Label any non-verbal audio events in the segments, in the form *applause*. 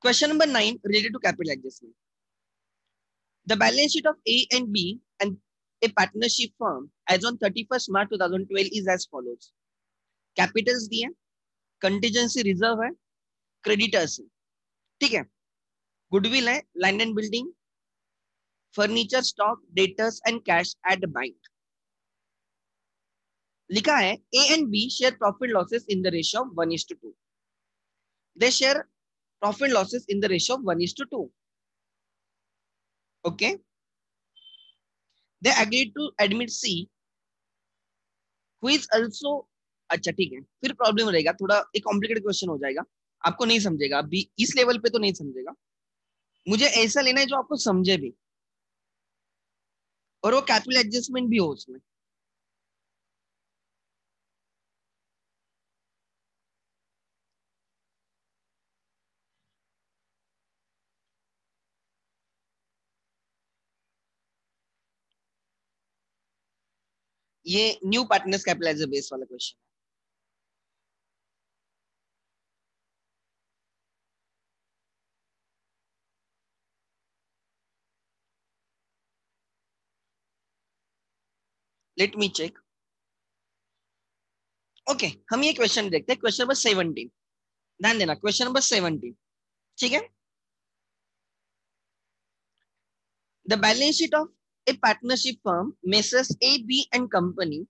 Question number nine related to capital adjustment. The balance sheet of A and B and a partnership firm as on 31st March 2012 is as follows. Capitals दिए contingency reserve है creditors है ठीक है goodwill है and building furniture stock debtors and cash at the bank लिखा है A and B share profit losses in the ratio 1 is to 2 they share profit losses in the ratio of 1 is to 2 okay? They agreed to admit C, who is also अच्छा ठीक है। फिर problem रहेगा, थोड़ा एक complicated question हो जाएगा। आपको नहीं समझेगा, अभी इस लेवल पे तो नहीं समझेगा। मुझे ऐसा लेना है जो आपको समझे भी। और वो कैपिटल एडजस्टमेंट भी हो उसमें। ये न्यू पार्टनर्स कैपिटलाइजर बेस वाला क्वेश्चन है। लेट मी चेक ओके हम ये क्वेश्चन देखते हैं। क्वेश्चन नंबर सेवनटीन ध्यान देना क्वेश्चन नंबर सेवनटीन ठीक है? The balance sheet of a partnership firm, Messrs. A, B and Company,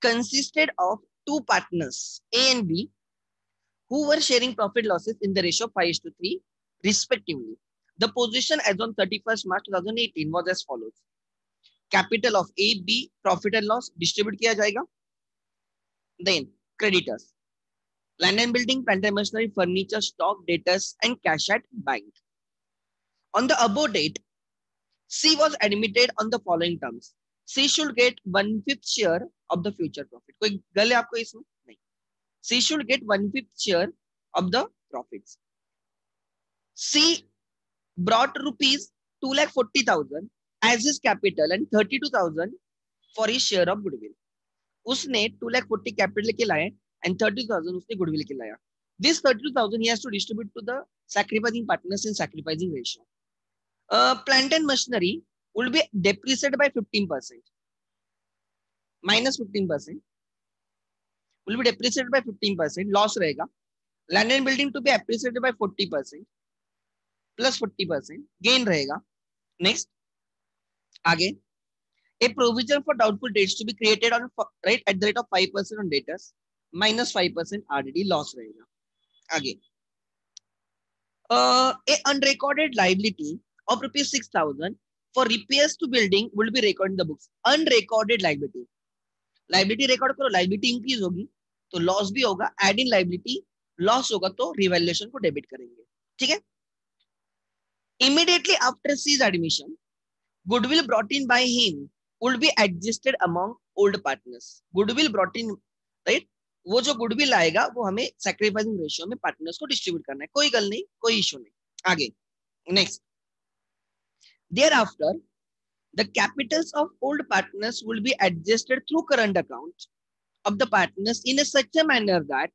consisted of two partners, A and B, who were sharing profit losses in the ratio of 5 to 3, respectively. The position as on 31st March 2018 was as follows. Capital of A, B, profit and loss distribute kiya jayega. Then creditors. Land and building, plant furniture, stock, debtors, and cash at bank. On the above date, C was admitted on the following terms. C should get one fifth share of the future profit. कोई गल है आपको इसमें नहीं. C should get one fifth share of the profits. C brought rupees two lakh forty thousand as his capital and thirty two thousand for his share of goodwill. उसने two lakh forty capital के लाए and thirty thousand उसने goodwill के लाया. This thirty two thousand he has to distribute to the sacrificing partners in sacrificing ratio. Uh, plant and machinery will be depreciated by 15%. Minus 15%. Will be depreciated by 15%. Loss रहेगा. Land and building to be appreciated by 40%. Plus 40%. Gain रहेगा. Next. आगे. A provision for doubtful debts to be created on right at the rate of 5% on debtors. Minus 5% RDD loss रहेगा. आगे. Uh, a unrecorded liability of rupees 6000 for repairs to building will be recorded in the books unrecorded liability liability record करो liability increase होगी तो loss भी होगा add in liability loss होगा तो revaluation को debit करेंगे ठीक है immediately after C's admission goodwill brought in by him would be adjusted among old partners goodwill brought in right वो जो गुडविल आएगा वो हमें सैक्रिफाइसिंग रेशियो में पार्टनर्स को डिस्ट्रीब्यूट करना है कोई गल नहीं कोई इशू नहीं आगे next Thereafter, the capitals of old partners will be adjusted through current accounts of the partners in a such a manner that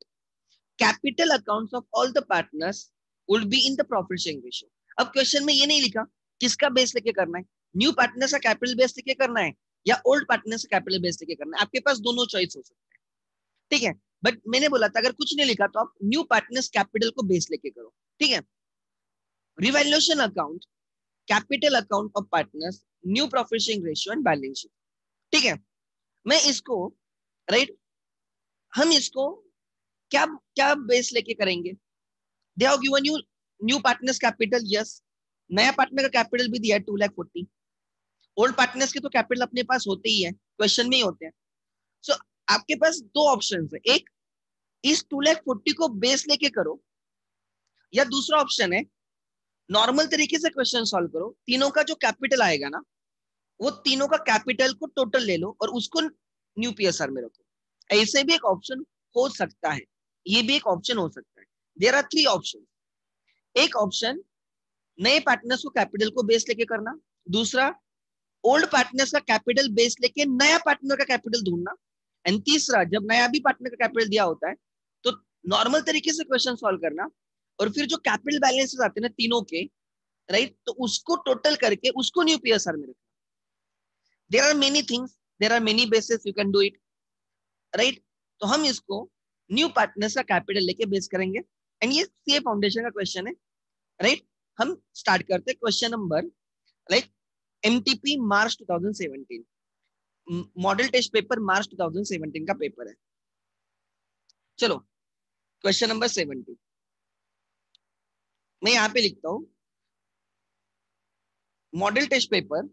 capital accounts of all the partners will be in the profit sharing ratio. अब question में ये नहीं लिखा किसका base लेके करना है new partners का कैपिटल बेस लेके करना है या ओल्ड पार्टनर्स का कैपिटल बेस लेके करना है आपके पास दोनों चॉइस हो सकते हैं ठीक है बट मैंने बोला था अगर कुछ नहीं लिखा तो आप न्यू पार्टनर्स कैपिटल को बेस लेके करो ठीक है revaluation account capital account of partners new profit sharing ratio and balance sheet ठीक है? मैं इसको राइट right, हम इसको क्या क्या बेस लेके करेंगे? They have given you new partners capital yes नया पार्टनर का कैपिटल भी दिया two lakh forty old partners के तो कैपिटल अपने पास होते ही है क्वेश्चन में ही होते हैं. सो so, आपके पास दो ऑप्शन है. एक इस टू लैख फोर्टी को बेस लेके करो या दूसरा ऑप्शन है नॉर्मल तरीके से क्वेश्चन सॉल्व करो। तीनों का जो कैपिटल आएगा ना, वो तीनों का कैपिटल को टोटल ले लो और उसको न्यू पीएसआर में रखो। ऐसे भी एक ऑप्शन हो सकता है। ये भी एक ऑप्शन हो सकता है। देर आर थ्री ऑप्शन एक ऑप्शन नए पार्टनर्स को कैपिटल को बेस लेके करना। दूसरा ओल्ड पार्टनर्स का कैपिटल बेस लेके नया पार्टनर का कैपिटल ढूंढना। एंड तीसरा, जब नया भी पार्टनर का कैपिटल दिया होता है तो नॉर्मल तरीके से क्वेश्चन सॉल्व करना। और फिर जो कैपिटल बैलेंसेस आते हैं ना तीनों के राइट तो उसको टोटल करके उसको न्यू पीएसआर में रखना। There are many things there are many basis you can do it right तो हम इसको न्यू पार्टनर्स का कैपिटल लेके बेस करेंगे। एंड ये सी फाउंडेशन का क्वेश्चन है राइट right? हम स्टार्ट करते question number like MTP March 2017 model test paper March 2017 का पेपर है। चलो क्वेश्चन नंबर सेवेंटी मैं यहाँ पे लिखता हूँ। मॉडल टेस्ट पेपर,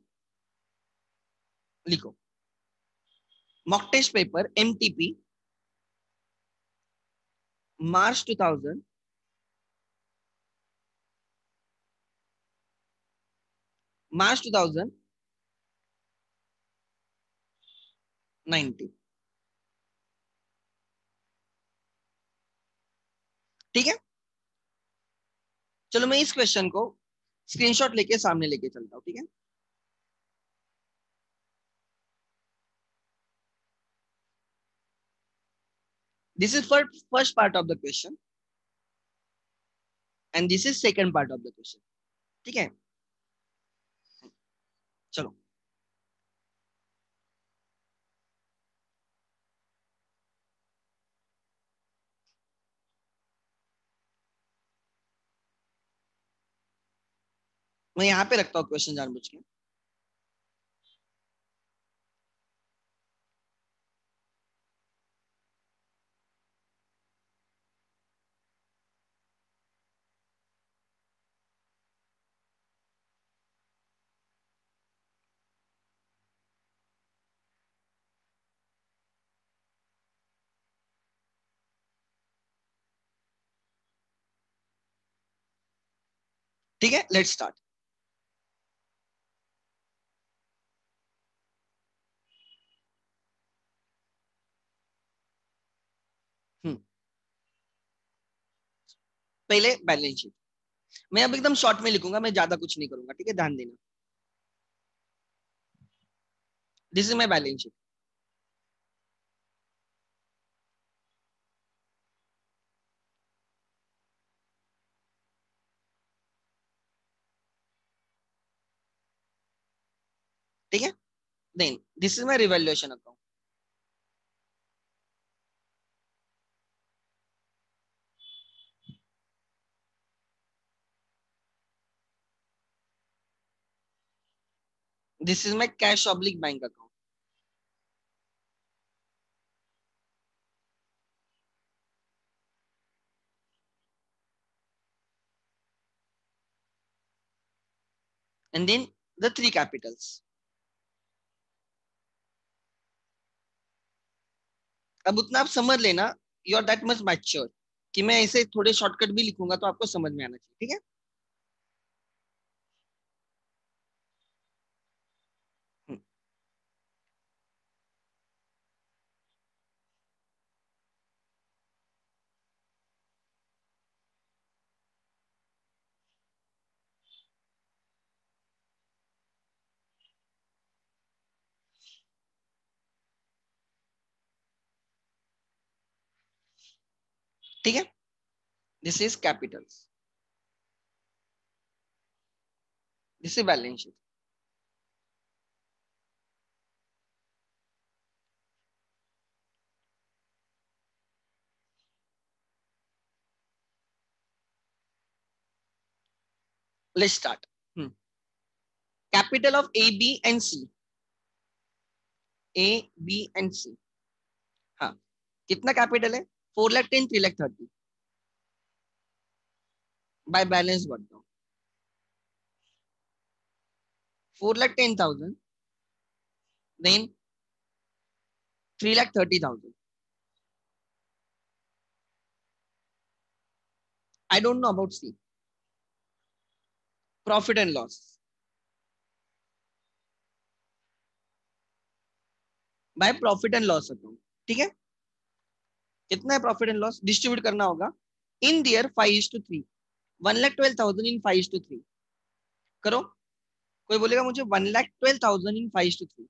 लिखो। Mock test paper MTP March 2000 March 2090 ठीक है? चलो मैं इस क्वेश्चन को स्क्रीनशॉट लेके सामने लेके चलता हूँ, ठीक है? This is for first part of the question and this is second part of the question ठीक है? चलो। मैं यहाँ पे रखता हूँ क्वेश्चन जानबूझ के। ठीक है लेट्स स्टार्ट पहले बैलेंस शीट। मैं अब एकदम शॉर्ट में लिखूँगा, मैं ज़्यादा कुछ नहीं करूँगा, ठीक है? ध्यान देना। This is my balance sheet ठीक है? Then this is my revaluation account this is my cash oblique bank account. And then the three capitals. अब उतना आप समझ लेना you are that much mature कि मैं ऐसे थोड़े शॉर्टकट भी लिखूँगा तो आपको समझ में आना चाहिए, ठीक है? ठीक है this is capital this is balance sheet let's start hmm. capital of a b and c a b and c हाँ कितना कैपिटल है four lakh ten, three lakh thirty. By balance बढ़ दो four lakh ten thousand then three lakh thirty thousand. I don't know about C profit and loss by profit and loss account ठीक है? कितना है profit and loss distribute करना होगा। In their five is to three one lakh twelve thousand in five is to three करो। कोई बोलेगा मुझे one lakh twelve thousand in five is to three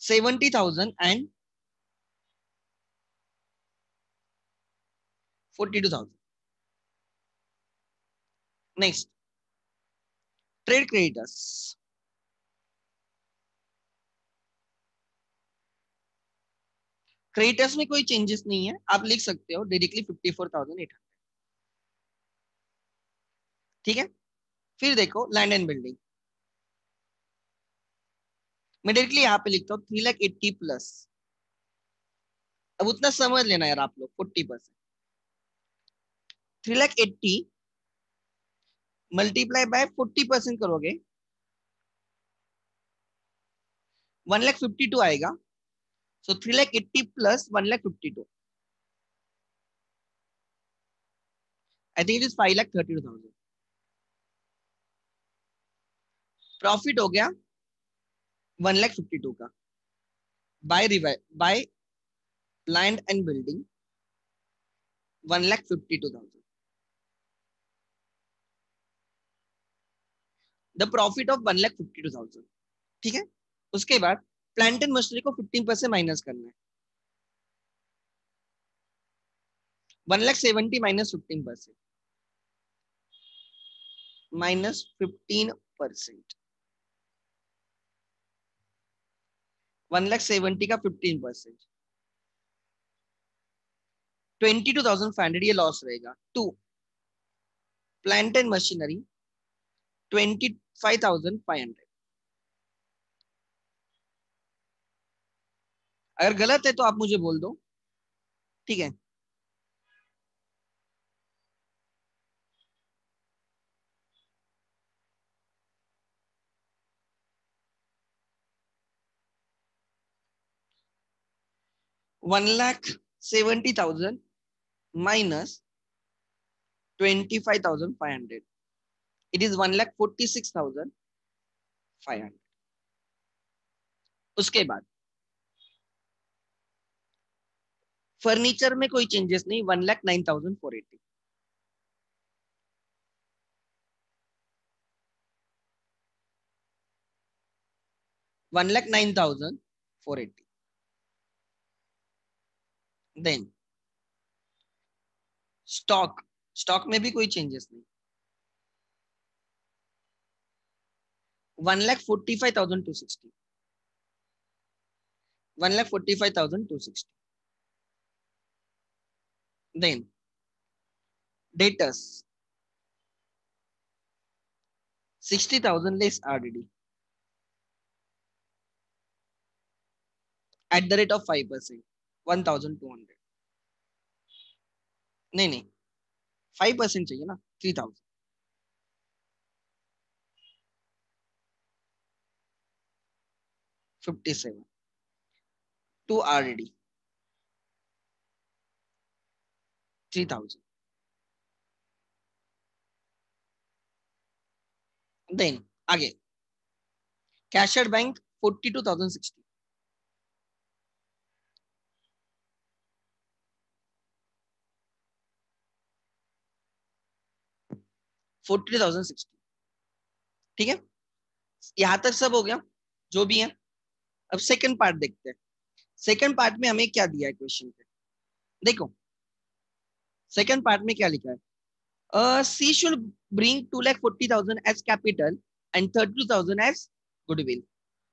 seventy thousand and forty two thousand next trade creditors creditors में कोई changes नहीं है। आप लिख सकते हो directly fifty four thousand eight hundred ठीक है? फिर देखो लैंड एंड बिल्डिंग मैं डायरेक्टली यहाँ पे लिखता हूँ थ्री लाख एट्टी प्लस अब उतना समझ लेना यार आप लोग forty percent three lakh eighty multiply by forty percent करोगे। वन लाख फिफ्टी टू आएगा। Lakh eighty plus one lakh fifty two I think it is five lakh two thousand profit हो गया वन लाख फिफ्टी टू का. By by land and building one lakh fifty two thousand the profit of one lakh fifty two thousand ठीक है? उसके बाद plant and machinery को fifteen percent minus करना है। One lakh seventy minus fifteen percent minus fifteen percent one lakh seventy का fifteen percent twenty two thousand five hundred ये loss रहेगा। To plant and machinery twenty five thousand five hundred अगर गलत है तो आप मुझे बोल दो। ठीक है? One lakh seventy thousand minus twenty five thousand five hundred it is one lakh forty six thousand five hundred उसके बाद फर्नीचर में कोई चेंजेस नहीं one lakh nine thousand four eighty one lakh nine thousand four eighty then stock stock में भी कोई changes नहीं। One lakh forty five thousand two sixty one lakh forty five thousand two sixty then debtors 60000 less rdd at the rate of 5 percent 1200 नहीं नहीं five percent चाहिए ना three thousand fifty seven to R D three thousand. Then, आगे। Cash or bank forty two thousand sixty forty thousand sixty ठीक है? यहाँ तक सब हो गया। जो भी है। अब सेकंड पार्ट देखते हैं। सेकंड पार्ट में हमें क्या दिया है क्वेश्चन पे? देखो सेकंड पार्ट में क्या लिखा है? C should bring two lakh forty thousand as capital and thirty two thousand as goodwill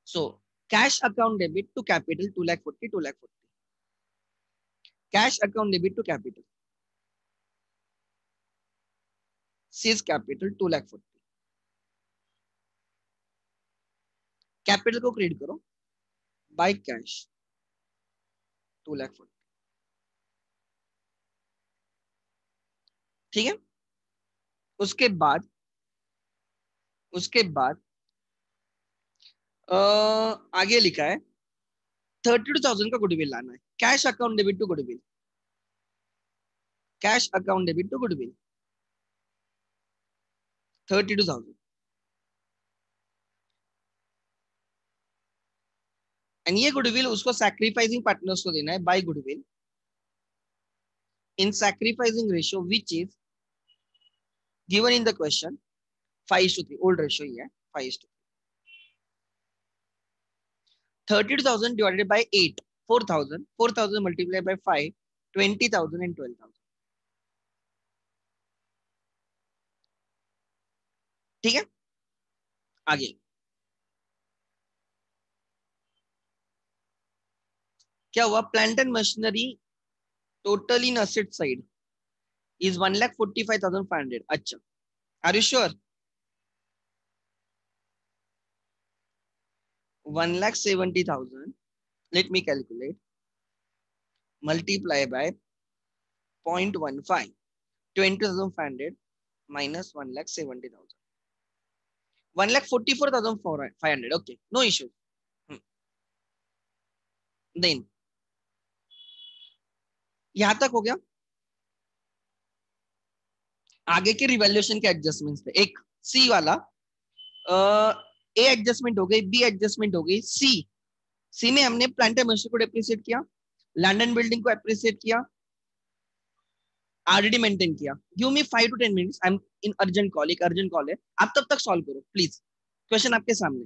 so cash account debit to capital two lakh forty two lakh forty cash account debit to capital C's capital two lakh forty capital को create करो. By cash two lakh forty ठीक है? उसके बाद उसके बाद आ, आगे लिखा है थर्टी टू थाउज़ेंड का गुडविल लाना है। Cash account debit to goodwill cash account debit to goodwill thirty two thousand and ये गुडविल उसको सैक्रिफाइसिंग पार्टनर्स को देना है by goodwill in sacrificing ratio which is given in the question 5 is to 3 old ratio ही है 5 is to 3 32,000 divided by 8, 4,000. 4,000 multiplied by 5, 20,000 and 12,000. ठीक है आगे क्या हुआ plant and machinery total in asset side अच्छा are you sure one lakh seventy thousand. Let me calculate. Multiply by 0.15. 20,500 minus 1 lakh 70,000. 1 lakh 44,500. Okay, no issue. Hmm. Then, यहाँ तक हो गया आगे के रिवेल्यूशन के एडजस्टमेंट पे। एक सी वाला ए एडजस्टमेंट हो गई बी एडजस्टमेंट हो गई सी सी में हमने प्लांट मशीन को एप्रिसिएट किया लंडन बिल्डिंग को एप्रिसिएट किया आरडी मेंटेन किया। Give me five to ten minutes I am in urgent call एक अर्जेंट कॉल है। आप तब तक सॉल्व करो प्लीज़ क्वेश्चन आपके सामने।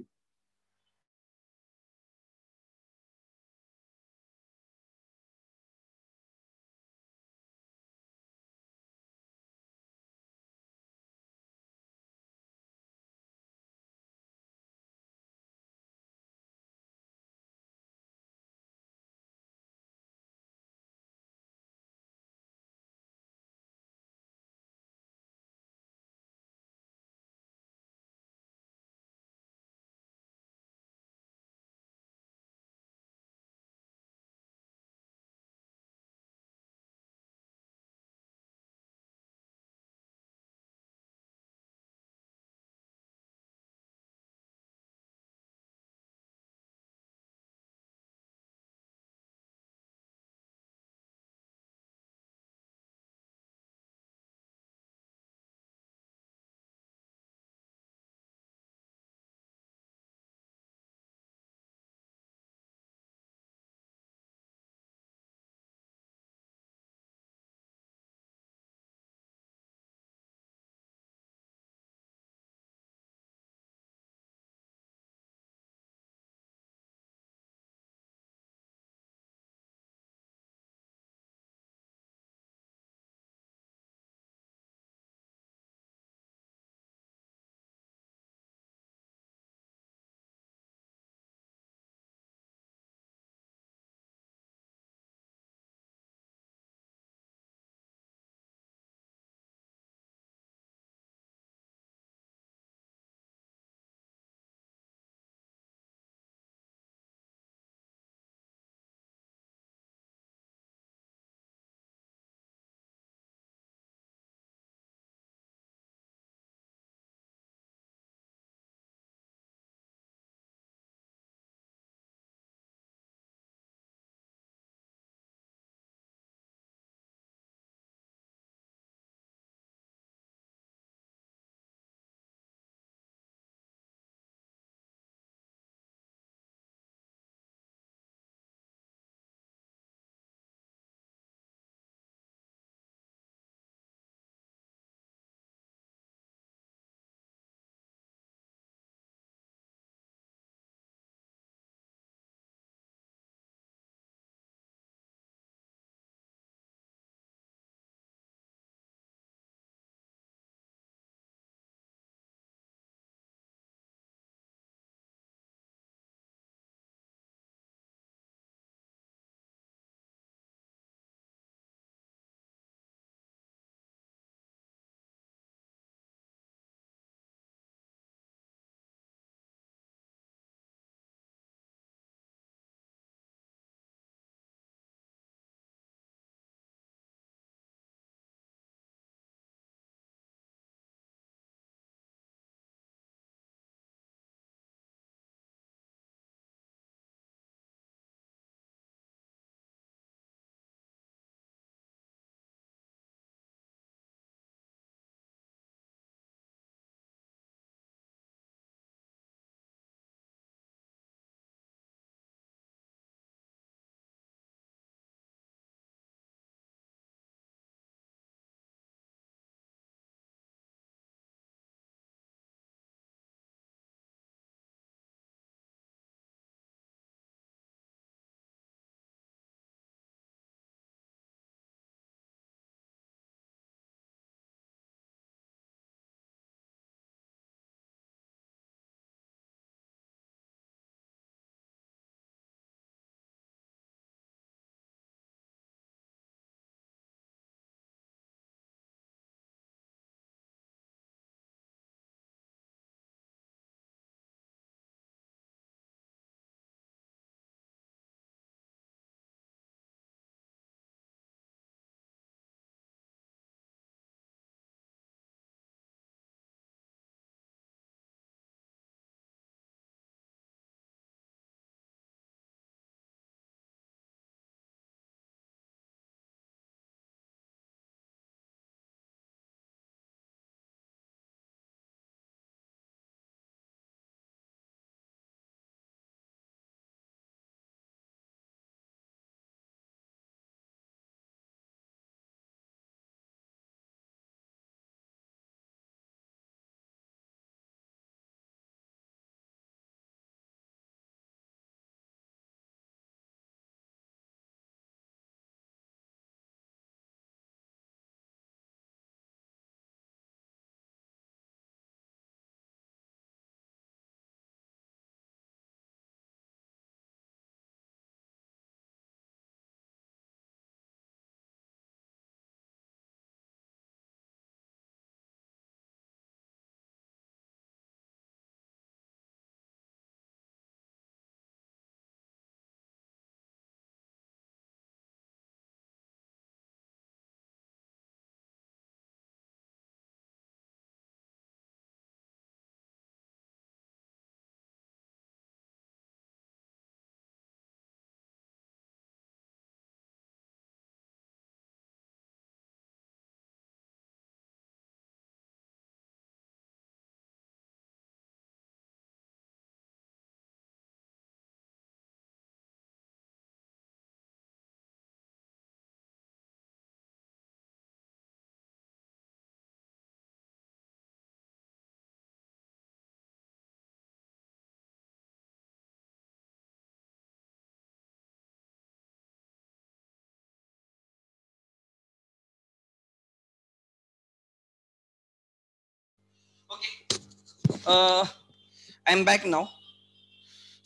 I am back now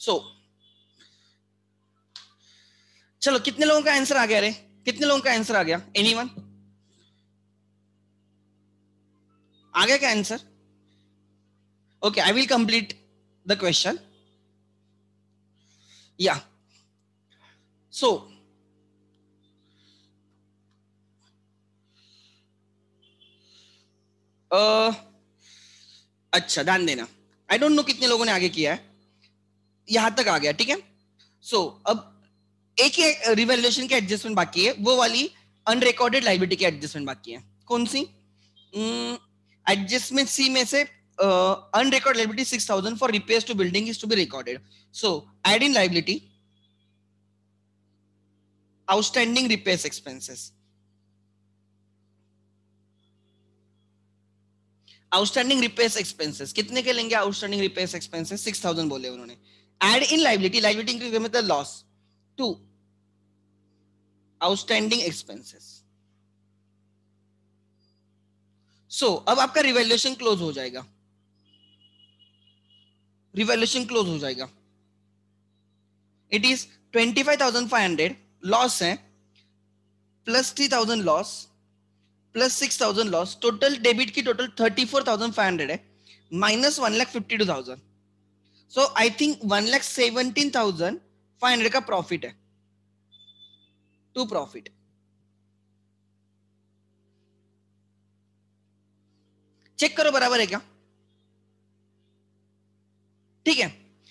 so चलो, कितने लोगों का आंसर आ गया रे? कितने लोगों का आंसर आ गया? एनीवन आ गया क्या answer okay I will complete the question या सो अच्छा ध्यान देना। आई डोंट नो कितने लोगों ने आगे किया है। यहाँ तक आ गया ठीक है? सो so, अब एक ही रिवेल्यूशन की एडजस्टमेंट बाकी है। वो वाली अनरिकॉर्डेड लाइबिलिटी की एडजस्टमेंट बाकी है। कौन सी? एडजस्टमेंट सी में से unrecorded liability six thousand for repairs to building is to be recorded so add in liability outstanding repairs expenses outstanding repairs expenses कितने के लेंगे outstanding repairs expenses six thousand बोले उन्होंने. Add in liability liability increase loss to outstanding expenses so अब आपका revaluation close हो जाएगा. Revaluation close हो जाएगा. It is twenty five thousand five hundred loss है. Plus three thousand loss plus six thousand loss total debit की total thirty four thousand five hundred है. Minus one lakh fifty two thousand so I think one lakh seventeen thousand five hundred का profit है. To profit check करो बराबर है क्या? ठीक है?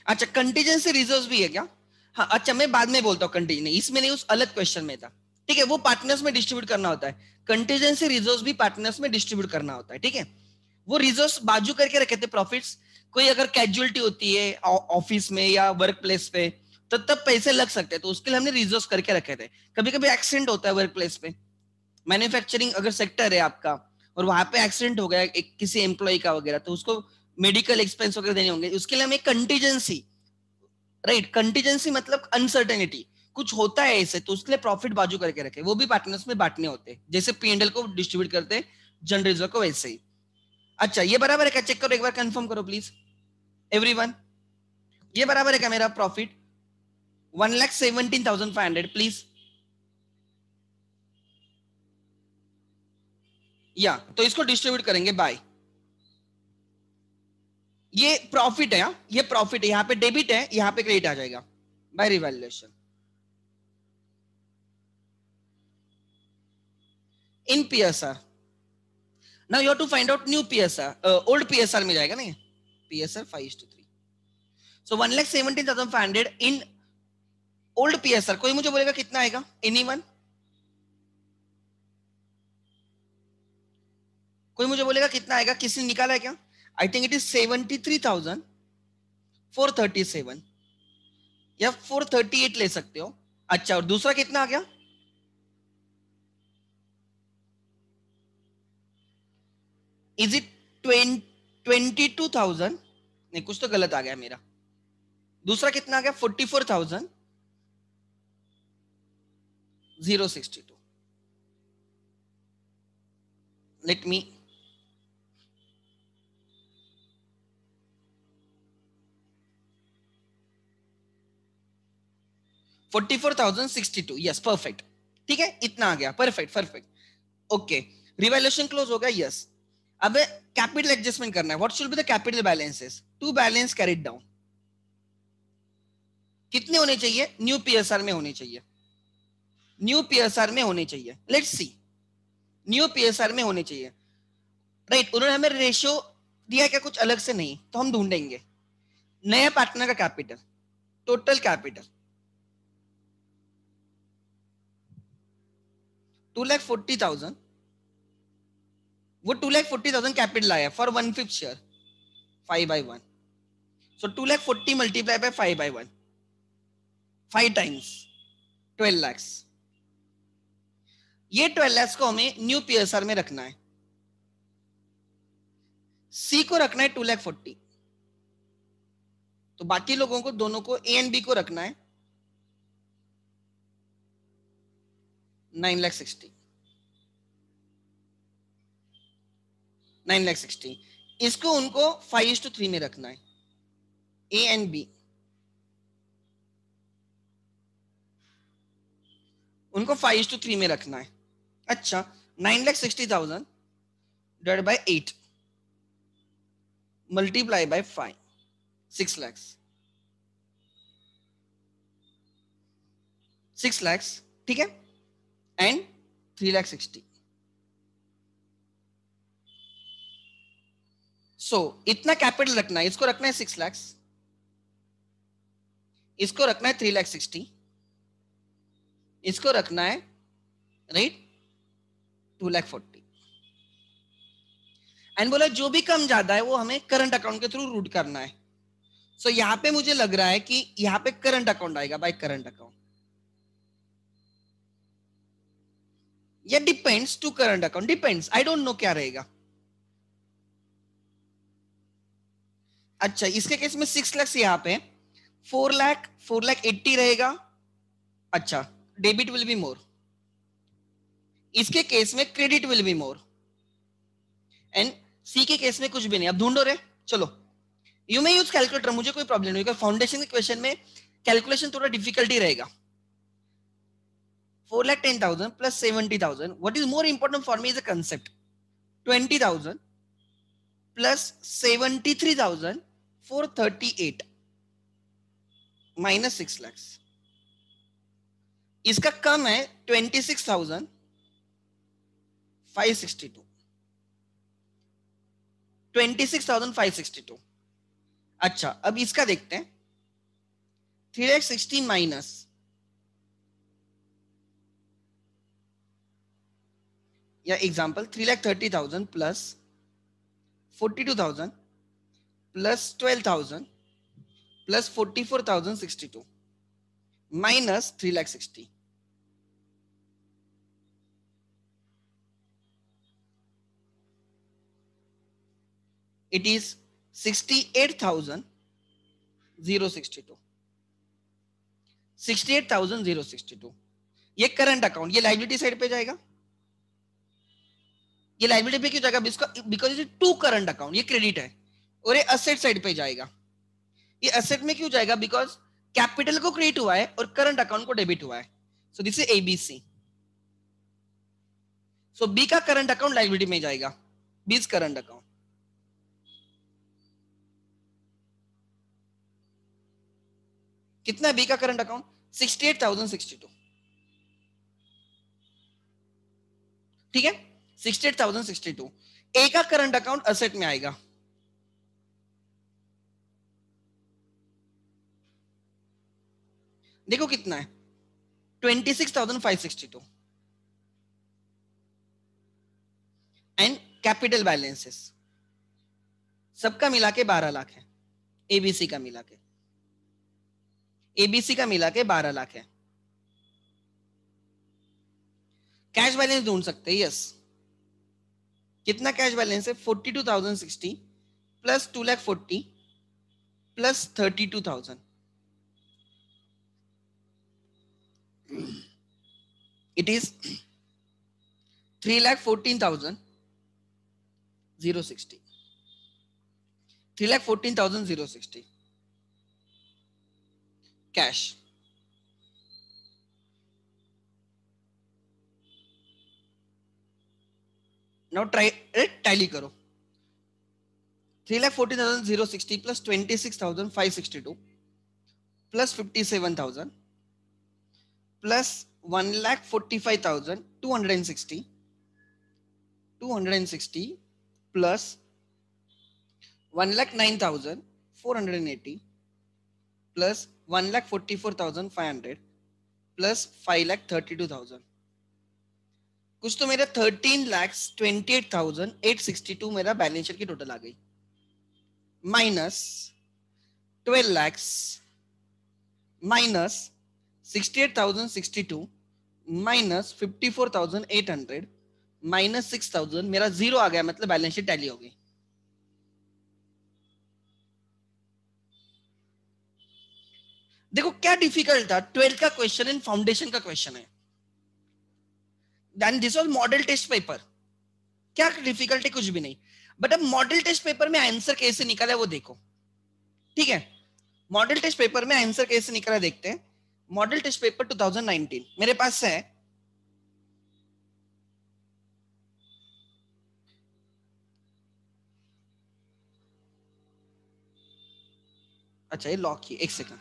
अच्छा कंटीजेंसी रिज़र्व भी है क्या? हाँ अच्छा मैं बाद में बोलता हूँ कंटीजेंसी इसमें नहीं, उस अलग क्वेश्चन में था. ठीक है, वो पार्टनर्स में डिस्ट्रीब्यूट करना होता है। कंटीजेंसी रिज़र्व भी पार्टनर्स में डिस्ट्रीब्यूट करना होता है, ठीक है? वो रिज़र्व बाजू करके रखे थे प्रॉफिट्स कोई अगर कैजुअलिटी होती है ऑफ़िस में या वर्क प्लेस पे तो तब पैसे लग सकते हैं। तो उसके लिए हमने रिज़र्व करके रखे थे। कभी कभी एक्सीडेंट होता है वर्क प्लेस पे। मैन्युफैक्चरिंग अगर सेक्टर है आपका, और वहाँ पे एक्सीडेंट हो गया एक किसी एम्प्लॉय का वगैरह तो उसको मेडिकल एक्सपेंस वगैरह देने होंगे। उसके लिए हमें कंटीजेंसी राइट कंटीजेंसी मतलब अनसर्टेनिटी कुछ होता है ऐसे तो उसके लिए प्रॉफिट बाजू करके रखे। वो भी पार्टनर्स में बांटने होते जैसे पीएनएल को डिस्ट्रीब्यूट करते रिज़र्व को वैसे ही। अच्छा ये बराबर है क्या? चेक करो, एक बार कंफर्म करो प्लीज़ एवरीवन ये बराबर है क्या मेरा profit one lakh seventeen thousand five hundred please या तो इसको डिस्ट्रीब्यूट करेंगे बाय ये प्रॉफिट है हाँ? ये प्रॉफिट है। यहाँ पे डेबिट है, यहाँ पे क्रेडिट आ जाएगा। By revaluation in PSR. Now you have to find out new PSR. Uh, old PSR में जाएगा ना PSR 5 is to 3. So 1 lakh 17,500 in old PSR. कोई मुझे बोलेगा कितना आएगा? Anyone? कोई मुझे बोलेगा कितना आएगा किसी ने निकाला है क्या I think it is seventy three thousand four thirty seven या फोर थर्टी एट ले सकते हो अच्छा और दूसरा कितना आ गया is it twenty two thousand नहीं, कुछ तो गलत आ गया मेरा। दूसरा कितना आ गया? Forty four thousand zero sixty two let me forty four thousand sixty two yes perfect ठीक है? इतना आ गया। Perfect perfect okay revaluation close हो गया? यस अब कैपिटल एडजस्टमेंट करना है। What should be the capital balances to balance carried down कितने होने चाहिए? न्यू पीएसआर में होने चाहिए। न्यू पीएसआर में होने चाहिए। लेट्स सी न्यू पीएसआर में होने चाहिए। राइट right, उन्होंने हमें रेशियो दिया क्या कुछ अलग से नहीं तो हम ढूंढेंगे। नया पार्टनर का capital total capital two lakh forty thousand वो two lakh forty thousand capital आया for one fifth share five by one so two lakh forty multiply by five by one five times twelve lakhs ये twelve lakhs को हमें new PSR में रखना है. C को रखना है टू लैख फोर्टी तो बाकी लोगों को, दोनों को ए एंड बी को रखना है. Nine lakh sixty nine lakh sixty. इसको उनको फाइव टू थ्री में रखना है। ए एंड बी उनको फाइव टू थ्री में रखना है। अच्छा nine lakh sixty thousand divide by eight multiply by five six lakhs six lakhs ठीक है? And three lakh sixty so so, इतना कैपिटल रखना है इसको रखना है सिक्स लैक्स इसको रखना है थ्री लैख सिक्सटी इसको रखना है right two lakh forty and बोला जो भी कम ज़्यादा है वो हमें करंट अकाउंट के थ्रू रूट करना है. सो so, यहाँ पे मुझे लग रहा है कि यहाँ पे करंट अकाउंट आएगा बाय करंट अकाउंट या depends to current account depends I don't know क्या रहेगा. अच्छा इसके केस में सिक्स लैक्स यहाँ पे four lakh four lakh eighty रहेगा। अच्छा डेबिट विल बी मोर इसके केस में credit will be more and C के केस में कुछ भी नहीं। अब ढूंढो रहे चलो। यू में यूज़ कैलकुलेटर मुझे कोई प्रॉब्लम नहीं। फाउंडेशन के क्वेश्चन में कैलकुलेशन थोड़ा डिफिकल्टी रहेगा। Four lakh ten thousand plus seventy thousand what is more important for me is a concept twenty thousand plus seventy three thousand 438 minus six lakh इसका कम है twenty six thousand five sixty two twenty six thousand five sixty two अच्छा अब इसका देखते हैं। Three lakh sixteen minus या example three lakh thirty thousand plus forty two thousand four thousand sixty two minus three lakh sixty it is 68,062 68,062 ये current account ये liability side पे जाएगा। ये लाइबिलिटी पे क्यों जाएगा? Because it to current account ये क्रेडिट है। और ये असेट साइड पे जाएगा। ये असेट में क्यों जाएगा? बिकॉज़ कैपिटल को क्रिएट हुआ है और करंट अकाउंट को डेबिट हुआ है। So this is ABC so B का करंट अकाउंट लाइबिलिटी में जाएगा। बीज करंट अकाउंट कितना बी का current account sixty eight thousand sixty two ठीक है? Sixty eight thousand sixty two A का करंट अकाउंट असेट में आएगा। देखो कितना है। Twenty six thousand five sixty two and capital balances सबका मिला के बारह लाख है। एबीसी का मिला के। एबीसी का मिला के बारह लाख है। कैश बैलेंस ढूंढ सकते हैं यस कितना कैश बैलेंस है? Forty two thousand sixty plus two lakh forty plus thirty two thousand it is 3 lakh 14,000 060 3 lakh 14,000 060 cash now try it tally karo 3 lakh 14,000 060 plus 26,562 plus 57,000 plus 1 lakh 45,260 260 plus 1 lakh 9,480 plus 1 lakh 44,500 plus 5 lakh 32,000 कुछ तो मेरा 13 लाख 28,862 मेरा balance की total आ गई। Minus 12 lakhs minus 68,062 minus 54,800 minus 6,000 मेरा zero आ गया मतलब बैलेंस शीट टैली हो गई। देखो क्या डिफ़िकल्ट था? ट्वेल्थ का क्वेश्चन इन फाउंडेशन का क्वेश्चन है। This was model test paper क्या डिफिकल्टी कुछ भी नहीं। बट अब मॉडल टेस्ट पेपर में आंसर कैसे निकला है वो देखो। ठीक है? मॉडल टेस्ट पेपर में आंसर कैसे निकला देखते हैं। मॉडल टेस्ट पेपर 2019 मेरे पास है। अच्छा ये लॉक की एक second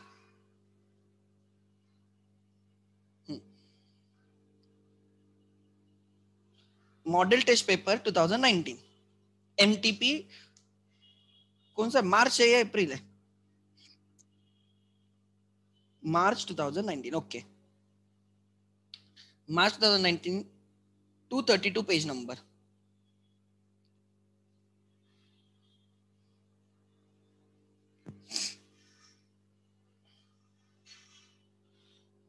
model test paper 2019 MTP कौन सा, मार्च है या अप्रैल है? March 2019 okay March 2019 232 page number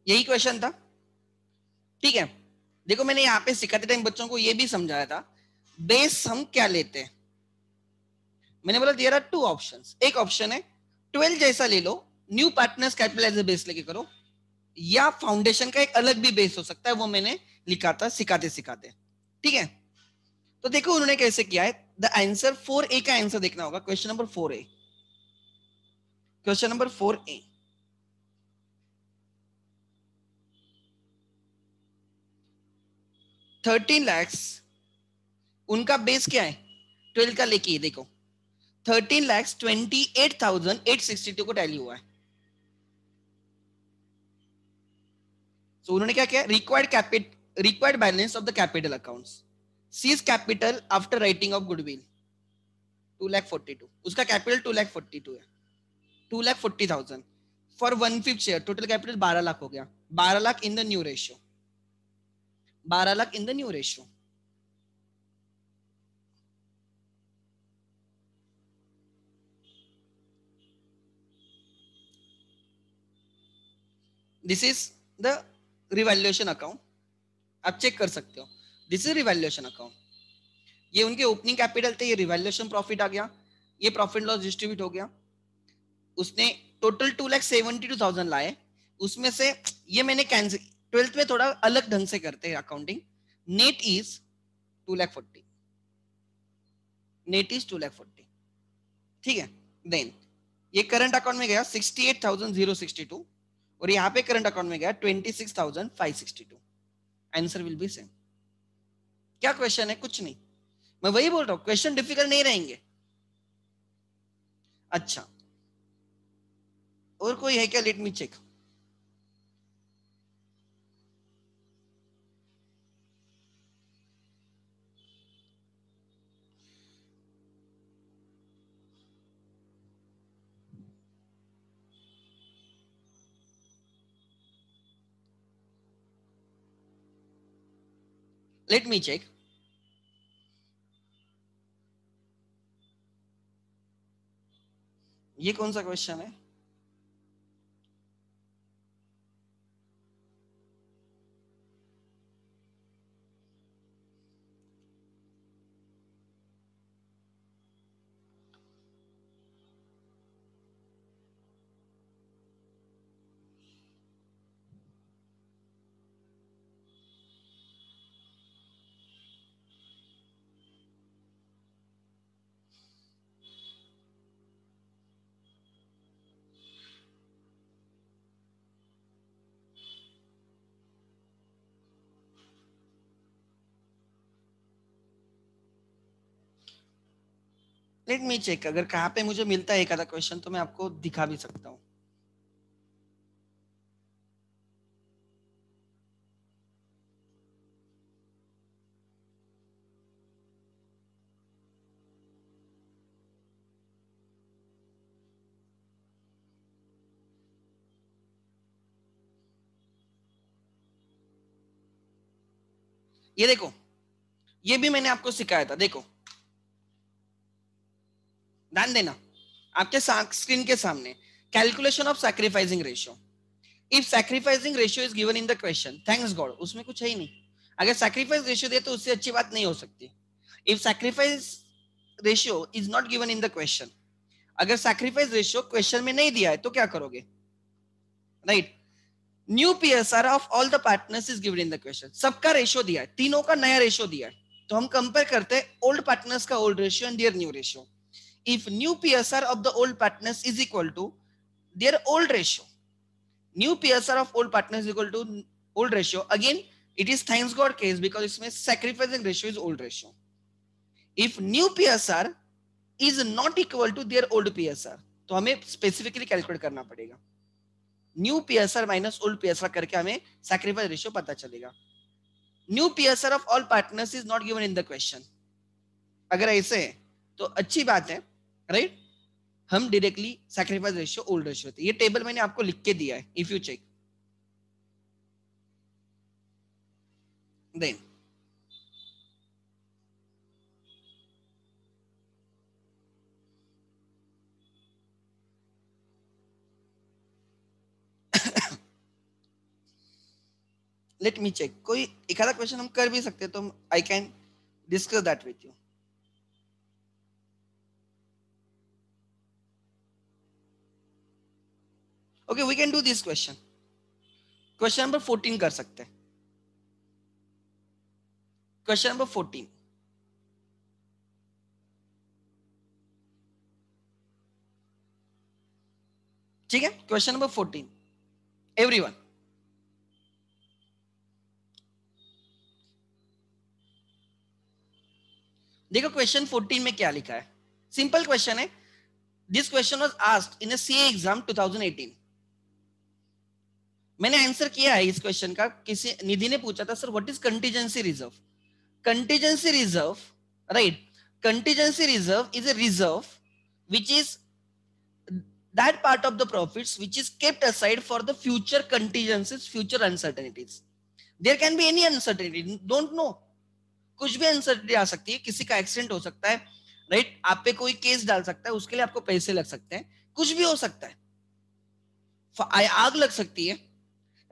यही क्वेश्चन था। ठीक है। देखो, मैंने यहाँ पे सिखाते टाइम बच्चों को ये भी समझाया था। बेस हम क्या लेते हैं? मैंने बोला देर आर टू ऑप्शन एक ऑप्शन है ट्वेल्व जैसा ले लो new partners capital as a base लेके करो, या फाउंडेशन का एक अलग भी बेस हो सकता है, वो मैंने लिखा था, सिखाते सिखाते। ठीक है? तो देखो उन्होंने कैसे किया है। द आंसर फोर ए का आंसर देखना होगा। Question number four A question number four A thirteen lakhs उनका बेस क्या है? ट्वेल्व का लेके, देखो। Thirteen lakhs twenty eight thousand eight sixty two को टैली हुआ है। So, उन्होंने क्या किया? Required capital required balance of the capital accounts sees capital after writing off goodwill two lakh forty two उसका capital two lakh forty two है. Two lakh forty thousand for one fifth share total capital बारह लाख हो गया. बारह lakh in the new ratio बारह lakh in the new ratio this is the revaluation account आप check कर सकते हो। दिस इज़ रिवैल्यूएशन अकाउंट ये उनके ओपनिंग कैपिटल थे, ये रिवैल्यूएशन प्रॉफिट आ गया, ये प्रॉफिट लॉस डिस्ट्रीब्यूट हो गया। उसने total two lakh seventy two thousand लाए। उसमें से ये मैंने कैंसिल ट्वेल्थ में थोड़ा अलग ढंग से करते हैं accounting net is two lakh forty net is two lakh forty ठीक है? देन ये करंट अकाउंट में गया sixty eight thousand zero sixty two और यहाँ पे करंट अकाउंट में गया twenty six thousand five sixty two answer will be same क्या क्वेश्चन है? कुछ नहीं. मैं वही बोल रहा हूँ क्वेश्चन डिफ़िकल्ट नहीं रहेंगे. अच्छा. और कोई है क्या? Let me check let me check. ये कौन सा क्वेश्चन है? लेट मी चेक अगर कहाँ पे मुझे मिलता है एक आधा क्वेश्चन तो मैं आपको दिखा भी सकता हूँ। ये देखो, ये भी मैंने आपको सिखाया था। देखो ध्यान देना। आपके स्क्रीन के सामने calculation of sacrificing ratio if sacrificing ratio is given in the question thanks god उसमें कुछ है ही नहीं। अगर सैक्रिफाइस रेशियो दे तो उससे अच्छी बात नहीं हो सकती। If sacrifice ratio is not given in the question अगर सैक्रिफाइस रेशियो क्वेश्चन में नहीं दिया है तो क्या करोगे? Right new PSR of all the partners is given in the question सबका रेशियो दिया है, तीनों का नया रेशियो दिया है। तो हम कंपेयर करते हैं ओल्ड पार्टनर्स का old ratio and their new ratio if new PSR of the old partners is equal to their old ratio new PSR of old partners equal to old ratio again it is thanks god case because इसमें sacrificing ratio is old ratio if new PSR is not equal to their old PSR तो हमें specifically calculate करना पड़ेगा. New PSR minus old PSR करके हमें sacrifice ratio पता चलेगा. New PSR of all partners is not given in the question अगर ऐसे है तो अच्छी बात है राइट हम directly sacrifice ratio old ratio ये टेबल मैंने आपको लिख के दिया है if you check then let me check कोई एक क्वेश्चन हम कर भी सकते तो I can discuss that with you okay we can do this question question number fourteen कर सकते हैं. क्वेश्चन नंबर फोर्टीन ठीक है? क्वेश्चन नंबर फोर्टीन एवरीवन देखो क्वेश्चन 14 में क्या लिखा है? सिंपल क्वेश्चन है. This question was asked in a CA exam 2018 मैंने आंसर किया है इस क्वेश्चन का। किसी, निधि ने पूछा था sir what is contingency reserve contingency reserve right contingency reserve is a reserve which is that part of the profits which is kept aside for the future contingencies, future uncertainties. There can be any uncertainty, don't know. कुछ भी uncertainty आ सकती है, किसी का accident हो सकता है right right? आप पे कोई केस डाल सकता है, उसके लिए आपको पैसे लग सकते हैं, कुछ भी हो सकता है। आग लग सकती है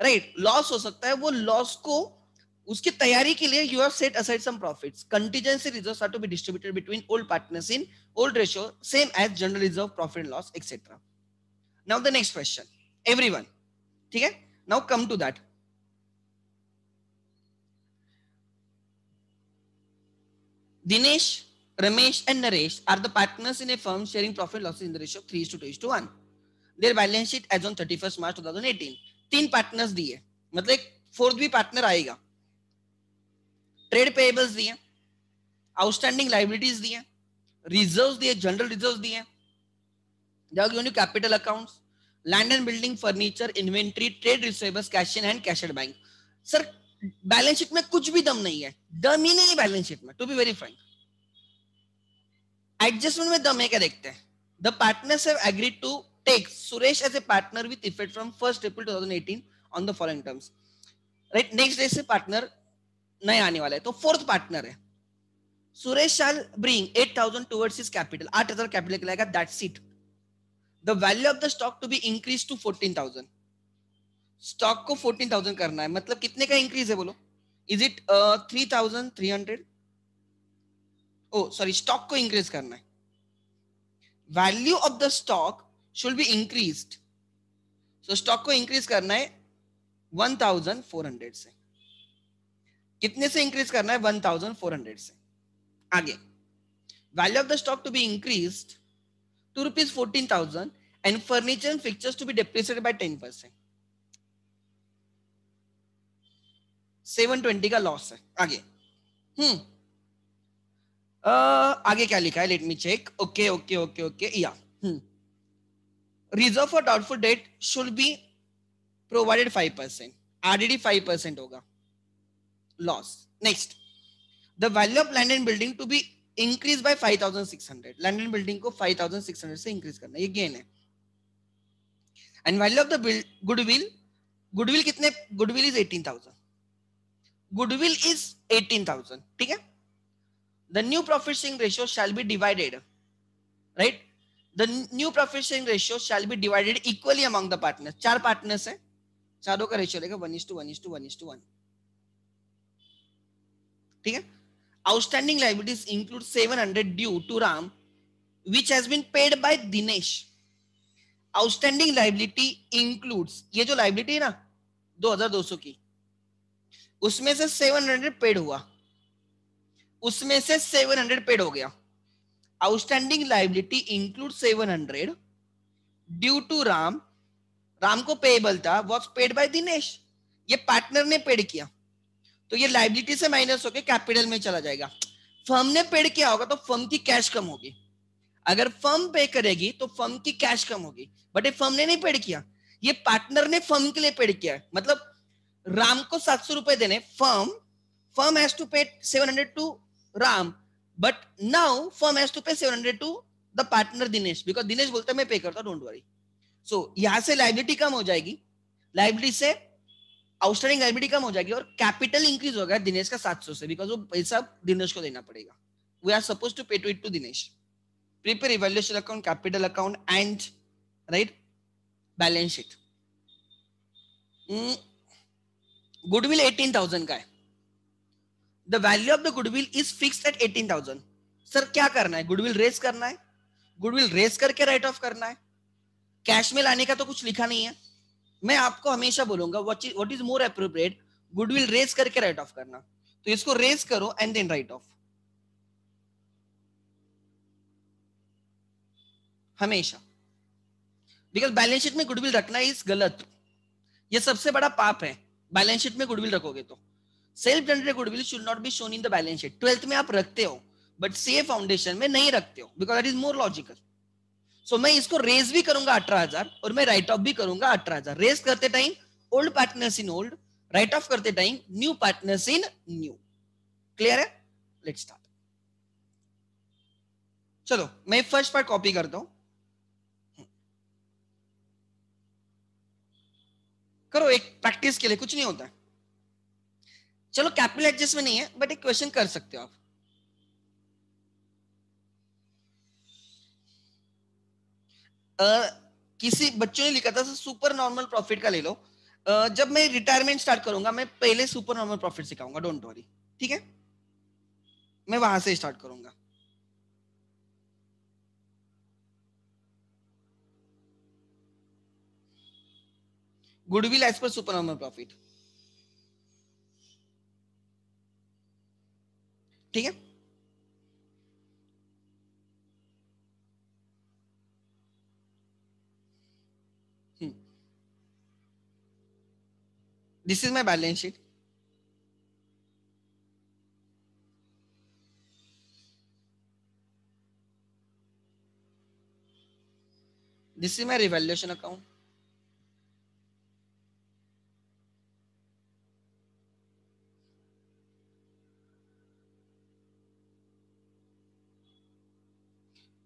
राइट लॉस हो सकता है, वो लॉस को उसकी तैयारी के लिए you have set aside some profits contingency reserves are to be distributed between old partners in old ratio same as general reserve profit loss etcetera now the next question everyone ठीक है? Now come to that of 3 to 2 to 1. Their balance sheet as on 31st March 2018. तीन partners दिए। मतलब एक fourth भी partner आएगा। Trade payables दिए outstanding liabilities दिए रिजर्व्स दिए जनरल रिजर्व्स दिए। Capital accounts land and building furniture inventory trade receivables cash in hand cash at bank sir balance sheet में कुछ भी दम नहीं है। दम ही नहीं बैलेंस शीट में to be very frank adjustment में दम है क्या देखते हैं? The partners have agreed to take Suresh as a partner with effect from first April 2018 on the following terms right next day से पार्टनर नए आने वाला है तो फोर्थ पार्टनर है। Suresh shall bring 8000 towards his capital 8000 capital लाएगा that's it the value of the stock to be increase to 14000 stock को fourteen thousand करना है मतलब कितने का इंक्रीज है बोलो? Is it three thousand three hundred o sorry stock को इंक्रीज करना है। Value of the stock should be increase so stock को इंक्रीज करना है वन थाउज़ेंड फोर हंड्रेड से। कितने से इंक्रीज करना है वन थाउज़ेंड फोर हंड्रेड से? आगे। Value of the stock to be increase to rupees fourteen thousand and furniture and fixtures to be depreciated by ten percent seven twenty का loss है। आगे। हम्म। आगे क्या लिखा है? Let me check okay okay okay okay या reserve for doubtful debt should be provided five percent RDD five percent होगा. Loss next the value of land and building to be increase by five thousand six hundred land and building को five thousand six hundred से increase करना ये gain है. And value of the goodwill goodwill कितने? Goodwill is eighteen thousand goodwill is 18000 ठीक है? New profit sharing ratio shall be divided. Right? The new profit sharing ratio shall be divided equally among the partners. चार partners है। चारों का ratio रहेगा one is to one is to one is to one ठीक है? Outstanding liabilities include 700 due to Ram which has been paid by Dinesh outstanding liability includes ये जो liability है ना 2200 की, उसमें से 700 पेड हुआ। उसमें से 700 पेड हो गया। Outstanding liability include 700 due to Ram Ram को पेबल था वॉज़ पेड बाय दिनेश ये पार्टनर ने पेड किया। तो ये लाइबिलिटी से माइनस होकर कैपिटल में चला जाएगा। फर्म ने पेड किया होगा तो फर्म की कैश कम होगी। अगर फर्म पे करेगी तो फर्म की कैश कम होगी। बट ये फर्म ने नहीं पेड किया। ये पार्टनर ने फर्म के लिए पेड किया मतलब राम को सात सौ रुपए देने firm firm has to pay seven hundred to Ram but now firm has to pay seven hundred to the partner Dinesh because Dinesh बोलता है, मैं पे करता डोंट वरी सो यहाँ से लाइबिलिटी कम हो जाएगी। लाइबिलिटी से आउटस्टैंडिंग लाइबिलिटी कम हो जाएगी और कैपिटल इंक्रीज होगा दिनेश का 700 से बिकॉज़ वो पैसा दिनेश को देना पड़ेगा। We are suppose to pay to it to Dinesh prepare evaluation account capital account and right balance sheet goodwill 18000 का है। The value of the goodwill is fixed at 18000 sir क्या करना है? गुडविल रेस करना है? गुडविल रेस करके write off करना है? कैश में लाने का तो कुछ लिखा नहीं है। मैं आपको हमेशा बोलूँगा what is more appropriate goodwill raise करके राइट ऑफ़ करना। तो इसको रेस करो एंड देन राइट ऑफ़ हमेशा। बिकॉज़ बैलेंस शीट में गुडविल रखना इज़ गलत। ये सबसे बड़ा पाप है। बैलेंस शीट में गुडविल रखोगे तो। Self generated goodwill should not be shown in the balance sheet twelfth में आप रखते हो बट सेफ़ फाउंडेशन में नहीं रखते हो because that is more logical so मैं इसको रेज भी करूँगा अठारह हज़ार और मैं राइट ऑफ़ भी करूँगा अठारह हज़ार. रेज करते time old partners in old write off करते time new partners in new clear है? लेट स्टार्ट चलो, मैं फ़र्स्ट पार्ट कॉपी करता हूँ. करो, एक प्रैक्टिस के लिए कुछ नहीं होता. चलो कैपिटल एडजस्ट में नहीं है बट एक क्वेश्चन कर सकते हो आप। किसी बच्चों ने लिखा था सुपर नॉर्मल प्रॉफिट का ले लो। uh, जब मैं रिटायरमेंट स्टार्ट करूँगा मैं पहले सुपर नॉर्मल प्रॉफिट सिखाऊँगा डोंट वरी ठीक है? मैं वहाँ से स्टार्ट करूँगा। Goodwill as per super normal profit ठीक है This is my balance sheet. This is my revaluation account.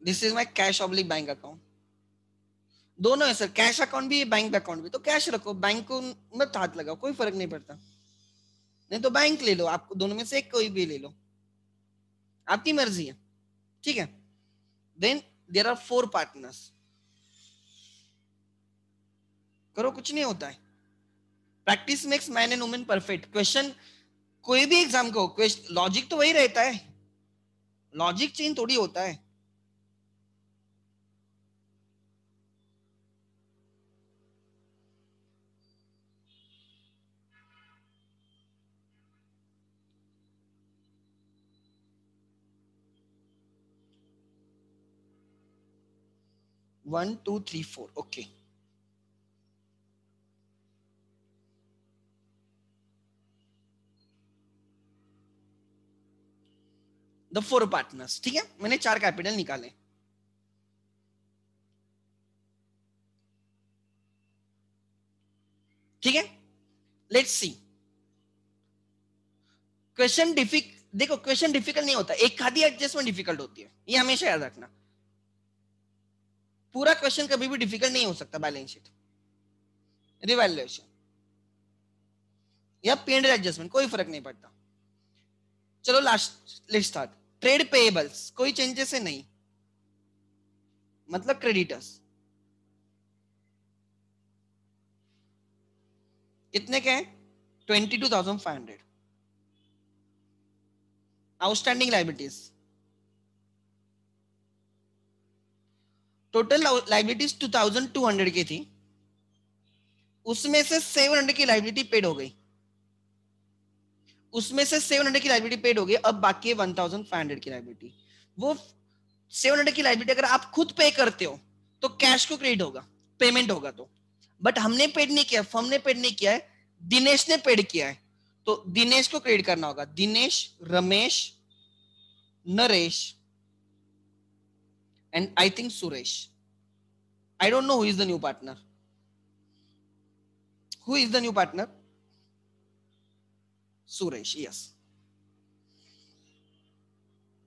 This is my cash oblique bank account दोनों है सर कैश अकाउंट भी बैंक अकाउंट भी। तो कैश रखो बैंक को मत हाथ लगाओ, कोई फ़र्क नहीं पड़ता। नहीं तो बैंक ले लो, आपको दोनों में से एक कोई भी ले लो। आपकी मर्ज़ी है। ठीक है? Then there are four partners करो, कुछ नहीं होता है। Practice makes man and women perfect question कोई भी एग्ज़ाम को लॉजिक तो वही रहता है। लॉजिक चेंज थोड़ी होता है। One, two, three, four. Okay. The four partners ठीक है? मैंने चार कैपिटल निकाले. ठीक है? लेट्स सी क्वेश्चन डिफिक देखो क्वेश्चन डिफ़िकल्ट नहीं होता. एक खादी एडजस्टमेंट डिफ़िकल्ट होती है. ये हमेशा याद रखना. पूरा क्वेश्चन कभी भी डिफ़िकल्ट नहीं हो सकता बैलेंस शीट रिवैल्यूएशन या पेंड एडजस्टमेंट कोई फ़र्क नहीं पड़ता। चलो last let start trade payables कोई चेंजेस है नहीं। मतलब क्रेडिटर्स कितने के हैं? Twenty two thousand five hundred outstanding liabilities total liabilities two thousand two hundred की थी। उसमें से सेवन हंड्रेड की लाइबिलिटी पेड हो गई। उसमें से सेवन हंड्रेड की लाइबिलिटी पेड हो गई, अब बाकी है वन थाउज़ेंड फाइव हंड्रेड की लाइबिलिटी वो सेवन हंड्रेड की लाइबिलिटी अगर आप खुद पे करते हो तो कैश को क्रेडिट होगा पेमेंट होगा तो। बट हमने पेड नहीं किया फर्म ने पेड नहीं किया है, दिनेश ने पेड किया है। तो दिनेश को क्रेडिट करना होगा, Dinesh, Ramesh, Naresh and I think Suresh I don't know who is the new partner who is the new partner Suresh yes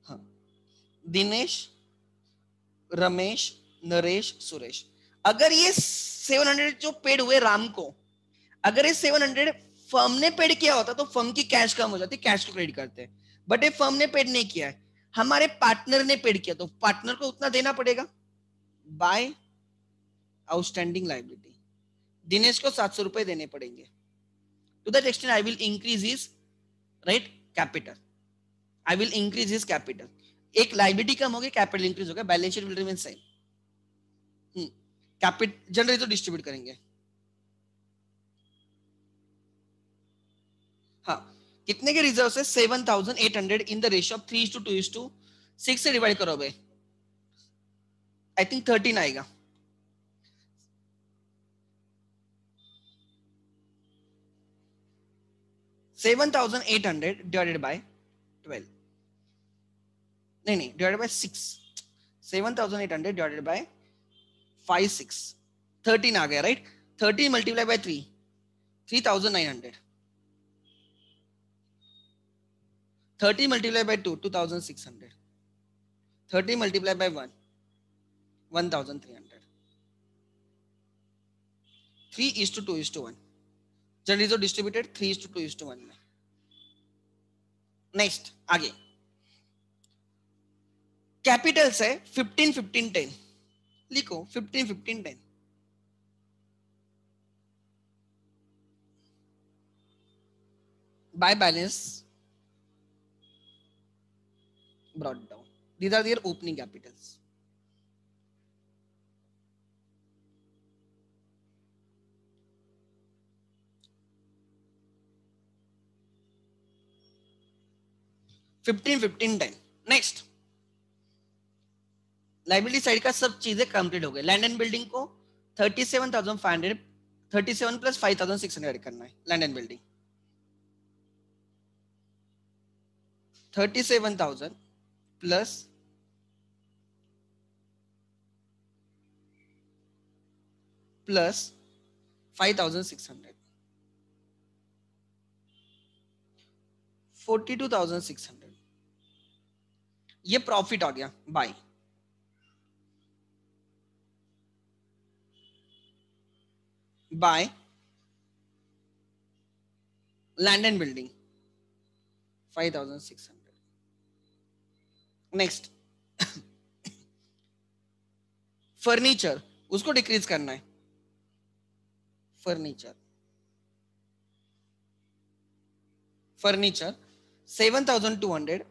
हाँ दिनेश रमेश नरेश सुरेश अगर ये 700 जो पेड हुए राम को, अगर ये 700 फर्म ने पेड किया होता तो फर्म की कैश कम हो जाती कैश को क्रेडिट करते। हैं बट ये फर्म ने पेड नहीं किया है। हमारे पार्टनर ने पेड किया तो पार्टनर को उतना देना पड़ेगा? बाय आउटस्टैंडिंग लाइबिलिटी दिनेश को सात सौ रुपए देने पड़ेंगे। To that extent I will increase his right capital I will increase his capital एक लाइबिलिटी कम होगी कैपिटल इंक्रीज होगा balance sheet will remain same capital generally तो डिस्ट्रीब्यूट करेंगे। कितने के रिज़र्व है? Seven thousand eight hundred in the ratio of three to two is to six से डिवाइड करो भाई आई थिंक थर्टीन आएगा। Seven thousand eight hundred divided by twelve नहीं नहीं divided by six seven thousand eight hundred divided by five six thirteen आ गया right thirteen multiply by three three thousand nine hundred thirty multiply by two two thousand six hundred. Thirty multiply by one one thousand three hundred. Three is to two is to one generally जो distributed three is to two is to one में। Next आगे। Capitals है fifteen fifteen ten लिखो fifteen fifteen ten by balance brought down. These are their opening capitals. Fifteen fifteen ten next side का सब चीज़ें complete हो गए. Land and building को thirty seven thousand five hundred thirty seven plus five thousand six hundred करना है. Land and building thirty seven thousand plus plus five thousand six hundred. Forty two thousand six hundred. ये profit आ गया। By by. Land and building. Five thousand six hundred. Next furniture *laughs* उसको decrease करना है. Furniture furniture seven thousand two hundred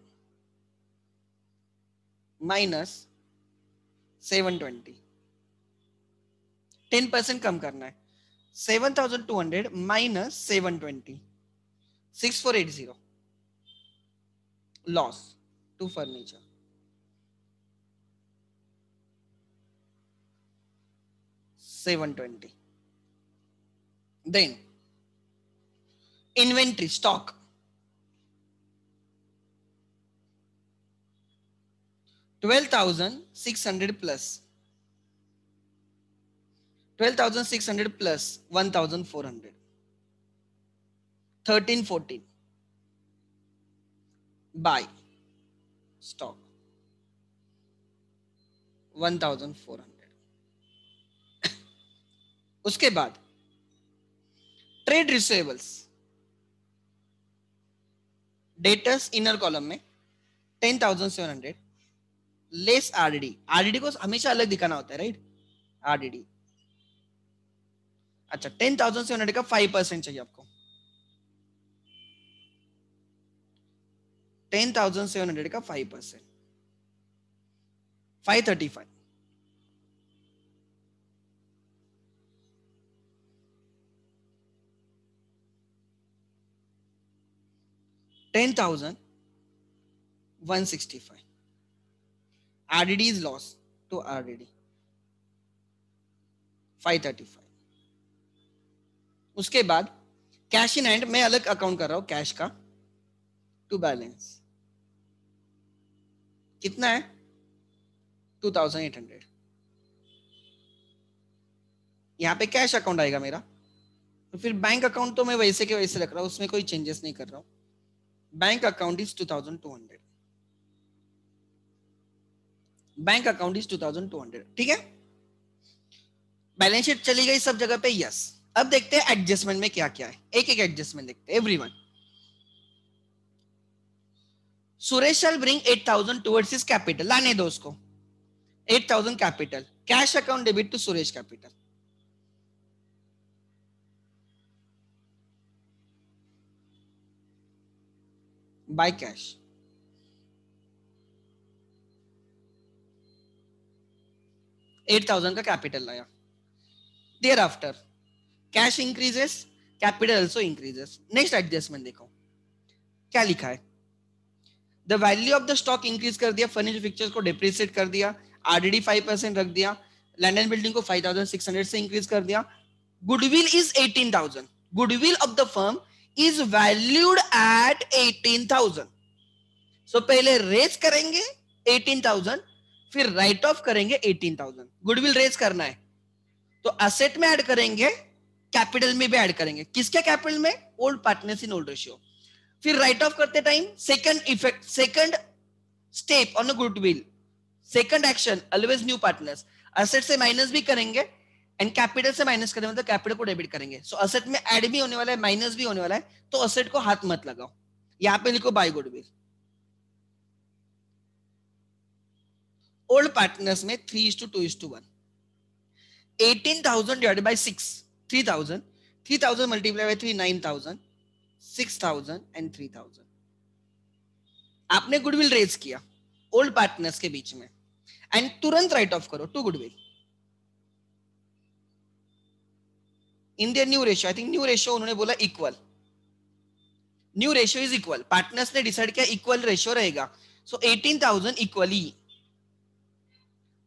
minus seven twenty ten percent कम करना है. Seven thousand two hundred minus seven twenty six four eight zero loss to furniture 720. Then inventory stock. twelve thousand six hundred plus twelve thousand six hundred plus one thousand four hundred thirteen fourteen. Buy stock. One thousand four hundred. उसके बाद trade receivables debtors inner column में ten thousand seven hundred less RDD RDD को हमेशा अलग दिखाना होता है right RDD अच्छा टेन थाउज़ेंड सेवन हंड्रेड का फाइव परसेंट चाहिए आपको। टेन थाउज़ेंड सेवन हंड्रेड का five percent five thirty five thousand one sixty five RDD is loss to RDD five thirty five उसके बाद कैश इन हैंड मैं अलग account कर रहा हूँ कैश का टू बैलेंस कितना है? टू थाउज़ेंड एट हंड्रेड यहाँ पे कैश अकाउंट आएगा मेरा। तो फिर बैंक अकाउंट तो मैं वैसे के वैसे रख रहा हूँ, उसमें कोई चेंजेस नहीं कर रहा हूँ। Two thousand two hundred bank account is two thousand two hundred ठीक है? बैलेंस शीट चली गई सब जगह पे? यस अब देखते हैं एडजस्टमेंट में क्या क्या है। एक एक एडजस्टमेंट देखते हैं everyone Suresh shall bring 8000 towards his capital लाने दो उसको। 8000 capital cash account debit to Suresh capital by cash eight thousand का कैपिटल लाया। There after cash increases capital also increases next adjustment देखो। क्या लिखा है? The value of the stock increase कर दिया फर्निचर फिक्चर्स को डिप्रिसिएट कर दिया आरडीडी फाइव परसेंट रख दिया लैंड एंड बिल्डिंग को फाइव थाउज़ेंड सिक्स हंड्रेड से इंक्रीज कर दिया। Goodwill is eighteen thousand goodwill of the firm is valued at eighteen thousand so पहले रेज करेंगे एटीन थाउज़ेंड फिर राइट ऑफ़ करेंगे एटीन थाउज़ेंड गुडविल रेज करना है। तो असेट में ऐड करेंगे कैपिटल में भी ऐड करेंगे। किसके कैपिटल में? Old partners in old ratio फिर राइट ऑफ़ करते time second effect second step on goodwill second action always new partners asset से माइनस भी करेंगे एंड कैपिटल से माइनस करेंगे मतलब कैपिटल को डेबिट करेंगे। सो असेट में ऐड भी होने वाला है माइनस भी होने वाला है तो असेट को हाथ मत लगाओ। यहाँ पे लिखो बाय गुडविल ओल्ड पार्टनर्स में three is to two is to one eighteen thousand divided by six three thousand three thousand multiply by three nine thousand six thousand and three thousand आपने goodwill raise किया old partners के बीच में। And तुरंत write off करो to goodwill in their new ratio I think new ratio उन्होंने बोला equal new ratio is equal partners ने डिसाइड किया इक्वल रेशियो रहेगा. So eighteen thousand equally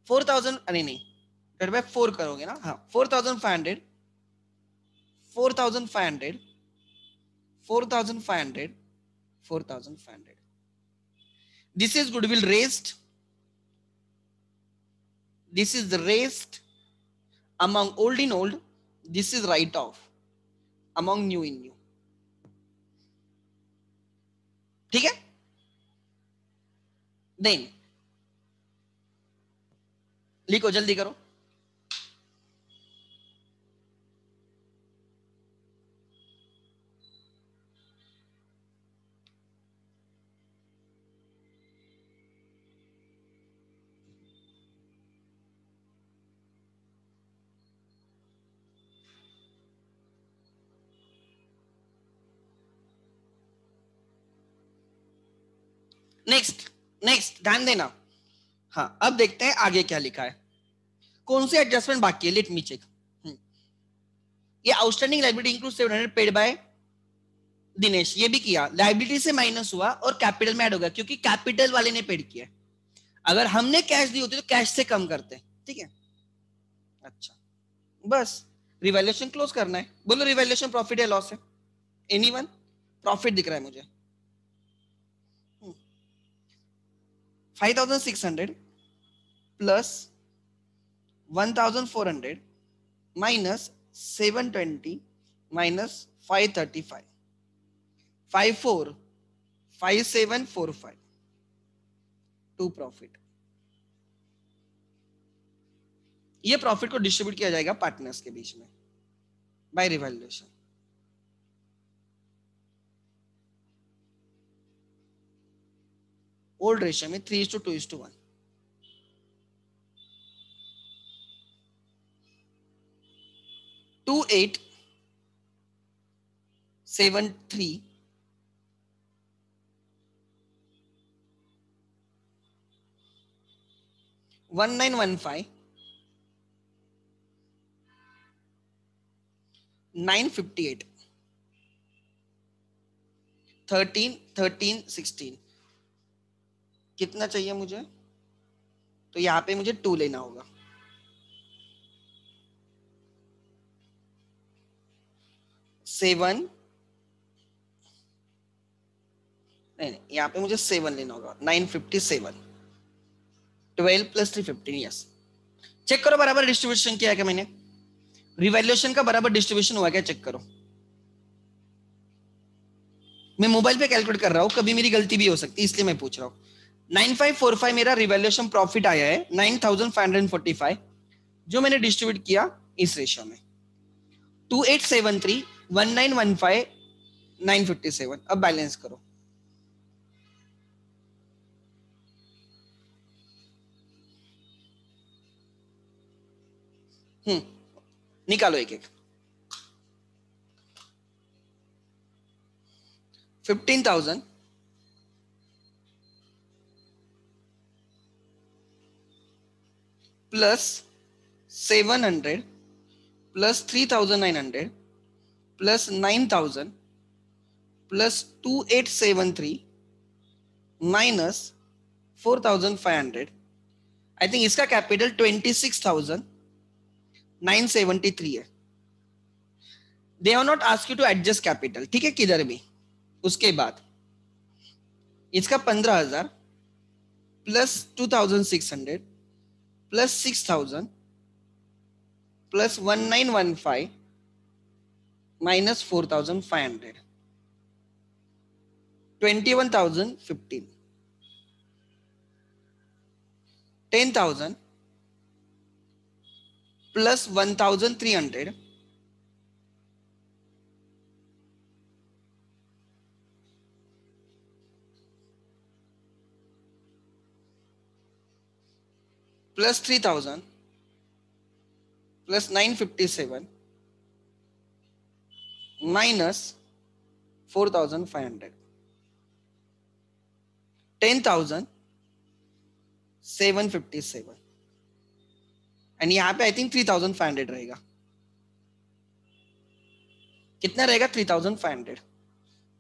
four thousand अरे नहीं. बाय फोर करोगे ना? हाँ four thousand five hundred four thousand five hundred four thousand five hundred four thousand five hundred this is goodwill raised. This is raised among old in old. This is write off among new in new ठीक है then लिखो जल्दी करो next next ध्यान देना। हाँ अब देखते हैं आगे क्या लिखा है। कौन से एडजस्टमेंट बाकी है? लेट मी चेक ये outstanding liability include seven hundred paid by Dinesh. ये भी किया। लाइबिलिटी से माइनस हुआ और कैपिटल में ऐड हो गया क्योंकि कैपिटल वाले ने पेड किया अगर हमने कैश दी होती तो कैश से कम करते। ठीक है? अच्छा। बस रिवैल्यूएशन क्लोज करना है। बोलो रिवैल्यूएशन प्रॉफिट है लॉस है। एनीवन प्रॉफिट दिख रहा है मुझे। 5600 plus 1400 minus 720 minus 535 54 5745 to profit ये प्रॉफिट को डिस्ट्रीब्यूट किया जाएगा पार्टनर्स के बीच में बाय रिवैल्यूएशन ओल्ड रेशियो में three is to two is to one two eight seven three one nine one five nine fifty eight thirteen thirteen sixteen कितना चाहिए मुझे? तो यहाँ पे मुझे टू लेना होगा। सेवन नहीं नहीं, यहाँ पे मुझे सेवन लेना होगा। Nine fifty seven twelve plus three fifteen yes check करो बराबर डिस्ट्रीब्यूशन किया है क्या मैंने? रिवैल्यूएशन का बराबर डिस्ट्रीब्यूशन हुआ क्या? चेक करो। मैं मोबाइल पे कैलकुलेट कर रहा हूँ, कभी मेरी गलती भी हो सकती है, इसलिए मैं पूछ रहा हूँ। नाइन फाइव फोर फाइव मेरा रिवेल्यूशन प्रॉफिट आया है, nine thousand five hundred forty five, जो मैंने डिस्ट्रीब्यूट किया इस रेशियो में। Two eight seven three one nine one five nine fifty seven अब बैलेंस करो। हम्म निकालो एक एक। Fifteen thousand plus seven hundred plus three thousand nine hundred plus nine thousand plus two eight seven three minus four thousand five hundred I think इसका capital twenty six thousand 973 है. They have not ask you to adjust capital ठीक है, किधर भी? उसके बाद. इसका पंद्रह हज़ार plus two thousand six hundred plus 6000 plus 1915 minus 4500 21015 10000 plus 1300 plus 3000 plus 957 minus 4500 10000 757 and यहाँ पे I think three thousand five hundred रहेगा। कितना रहेगा? थ्री थाउज़ेंड फाइव हंड्रेड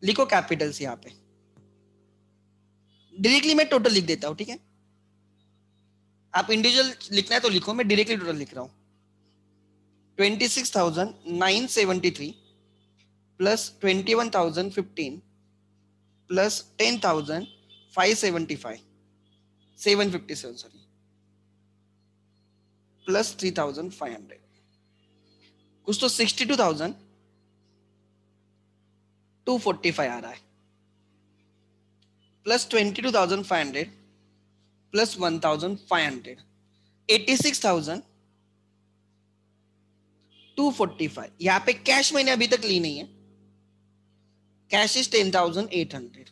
लिखो कैपिटल्स यहाँ पे। डायरेक्टली मैं टोटल लिख देता हूँ, ठीक है? आप इंडिविजुअल लिखना है तो लिखो, मैं डायरेक्टली टोटल लिख रहा हूँ। Twenty six thousand nine seventy three plus twenty one thousand fifteen plus ten thousand five seventy five seven fifty seven sorry plus three thousand five hundred कुछ तो sixty two thousand two forty five आ रहा है plus twenty two thousand five hundred thousand two forty five यहाँ पे cash मैंने अभी तक ली नहीं है। Cash is ten thousand eight hundred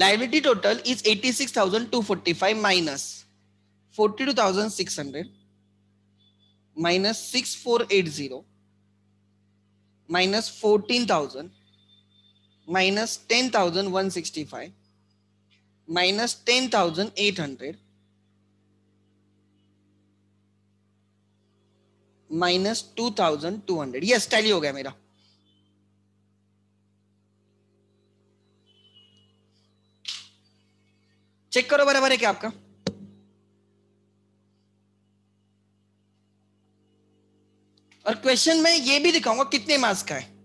Liability total is 86,245 minus 42,600 minus 6480 minus 14,000 minus 10,165 minus 10,800 minus 2,200 yes tally हो गया मेरा. चेक करो बराबर है क्या आपका? और क्वेश्चन में ये भी दिखाऊँगा कितने मार्क्स का है.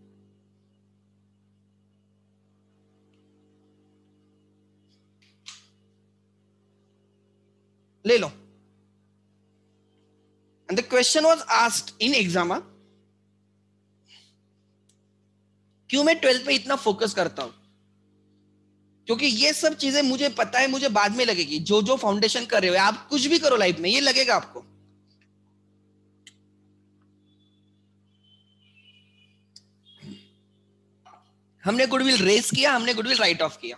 ले लो and the question was asked in exam क्यों मैं ट्वेल्थ पे इतना फोकस करता हूँ? क्योंकि ये सब चीज़ें मुझे पता है, मुझे बाद में लगेगी। जो जो फाउंडेशन कर रहे हो, आप कुछ भी करो लाइफ में, ये लगेगा आपको। हमने गुडविल रेस किया, हमने गुडविल राइट ऑफ़ किया।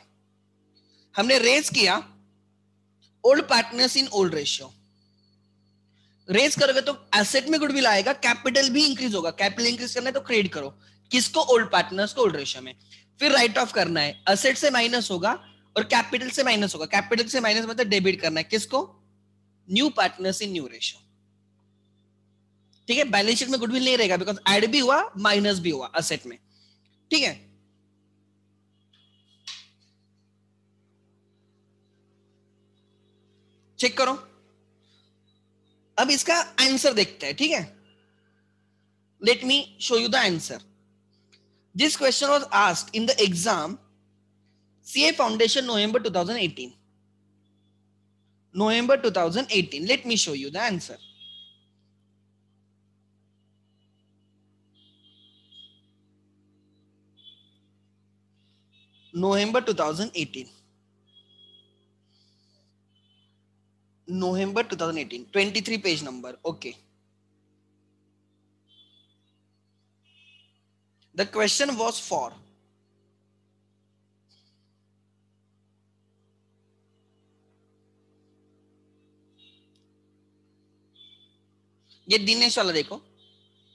हमने रेस किया old partners in old ratio raise करोगे तो एसेट में गुडविल आएगा कैपिटल भी इंक्रीज होगा। कैपिटल इंक्रीज करना है तो क्रेडिट करो। किसको? ओल्ड पार्टनर्स को ओल्ड रेशियो में। फिर राइट ऑफ़ करना है। असेट से माइनस होगा और कैपिटल से माइनस होगा। कैपिटल से माइनस मतलब डेबिट करना है। किसको? New partners in new ratio ठीक है? बैलेंस शीट में गुडविल नहीं रहेगा बिकॉज़ एड भी हुआ माइनस भी हुआ असेट में। ठीक है? चेक करो। अब इसका आंसर देखते हैं, ठीक है? Let me show you the answer this question was asked in the exam C A foundation November two thousand eighteen November two thousand eighteen let me show you the answer November two thousand eighteen November 2018. 23 page number. Okay. The question was for ये दिनेश वाला देखो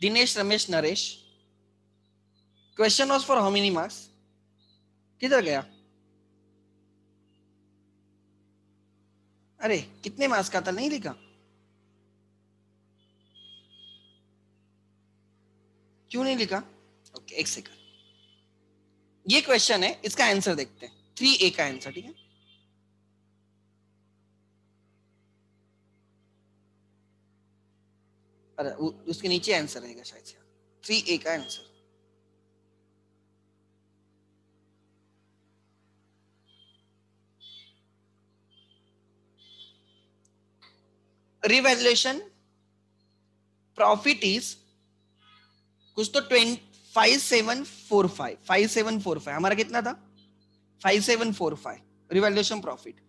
Dinesh, Ramesh, Naresh question was for how many marks किधर गया अरे, कितने marks का था? नहीं लिखा। क्यों नहीं लिखा? ओके एक सेकंड ये क्वेश्चन है, इसका आंसर देखते हैं। थ्री ए का आंसर ठीक है? अरे उसके नीचे आंसर रहेगा शायद थ्री ए का आंसर रिवैल्यूएशन प्रॉफिट इज़ कुछ तो twenty five seven four five five seven four five हमारा कितना था? Five seven four five revaluation profit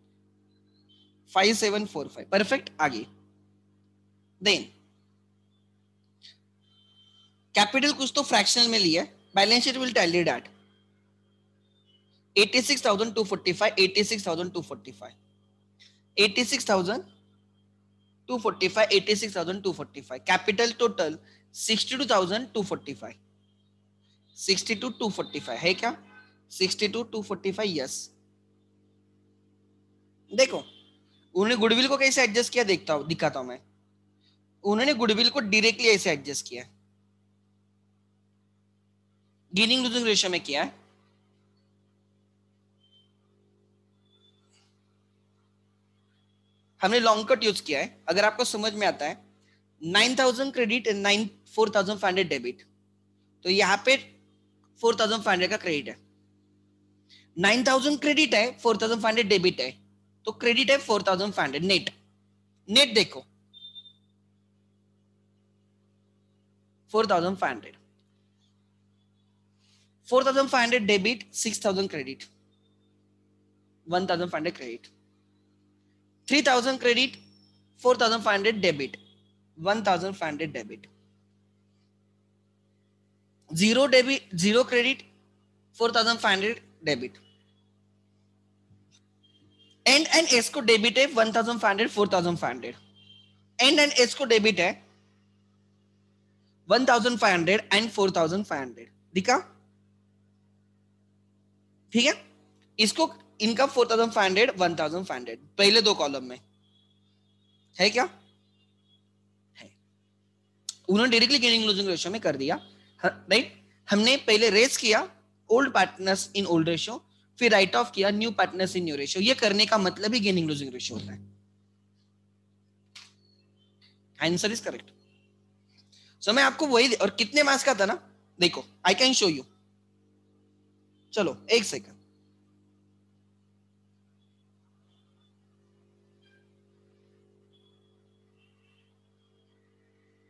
five seven four five perfect आगे. देन कैपिटल कुछ तो फ्रैक्शनल में लिया balance sheet will tell you that 86245 86245 86245 86245 capital total 62245 62245 है क्या? 62245 यस देखो, उन्होंने गुडविल को कैसे एडजस्ट किया देखता हूँ, दिखाता हूँ मैं। उन्होंने गुडविल को डायरेक्टली ऐसे एडजस्ट किया। गेनिंग लूजिंग रेशियो में किया। है हमने लॉन्ग कट यूज़ किया है। अगर आपको समझ में आता है nine thousand credit and nine four thousand five hundred debit तो यहाँ पे फोर थाउज़ेंड फाइव हंड्रेड का क्रेडिट है। नाइन थाउज़ेंड क्रेडिट है four thousand five hundred debit है। तो क्रेडिट है four thousand five hundred net net देखो। Four thousand five hundred 4500 debit 6000 credit 1500 credit 3000 credit 4500 debit 1500 debit zero debit zero credit 4500 debit and and S को debit है 1500 4500 and and S को debit है 1500 and 4500 दिखा ठीक है इसको इनका four thousand five hundred, one thousand five hundred. पहले दो कॉलम में। है क्या? है। उन्होंने डायरेक्टली गेनिंग लूजिंग रेशियो में कर दिया। राइट हमने पहले रेस किया old partners in old ratio फिर राइट ऑफ़ किया new partners in new ratio ये करने का मतलब ही गेनिंग लूजिंग रेशियो होता है। आंसर इज़ करेक्ट सो मैं आपको वही और कितने मार्क्स का था ना? देखो आई कैन शो यू चलो, एक सेकंड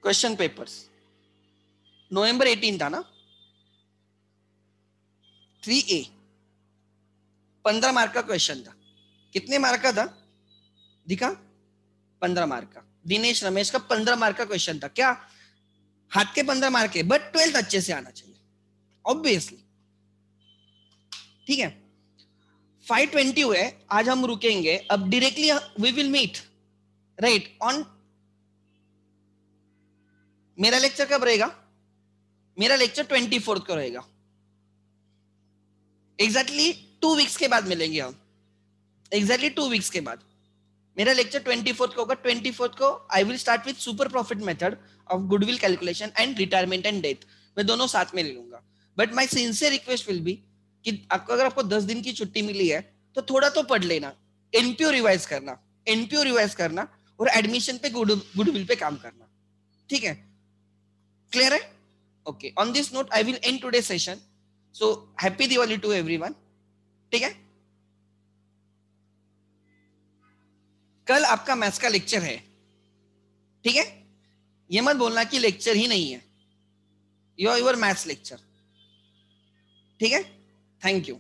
क्वेश्चन पेपर्स नवंबर 18 था ना? थ्री ए पंद्रह मार्क का क्वेश्चन था. कितने मार्क का था? दिखा? पंद्रह मार्क का. दिनेश रमेश का पंद्रह मार्क का क्वेश्चन था. क्या? हाथ के पंद्रह मार्क है बट ट्वेल्थ अच्छे से आना चाहिए. ऑब्वियसली ठीक है? 520 हुए, आज हम रुकेंगे. अब directly we will meet right on मेरा लेक्चर कब रहेगा? मेरा लेक्चर ट्वेंटी फोर्थ को रहेगा। एग्जैक्टली टू वीक्स के बाद मिलेंगे हम। एग्जैक्टली टू वीक्स के बाद। मेरा लेक्चर ट्वेंटी फोर्थ को होगा। ट्वेंटी फोर्थ को I will start with super profit method of goodwill calculation and retirement and death मैं दोनों साथ में ले लूँगा। But my sincere request will be कि आपको अगर आपको दस दिन की छुट्टी मिली है तो थोड़ा तो पढ़ लेना। एनपीओ रिवाइज करना। एनपीओ रिवाइज करना और एडमिशन पे गुडविल पे काम करना। ठीक है? क्लियर है okay on this note I will end today session so happy Diwali to everyone ठीक है? कल आपका मैथ्स का लेक्चर है। ठीक है? ये मत बोलना कि लेक्चर ही नहीं है। योर योर मैथ्स लेक्चर ठीक है? Thank you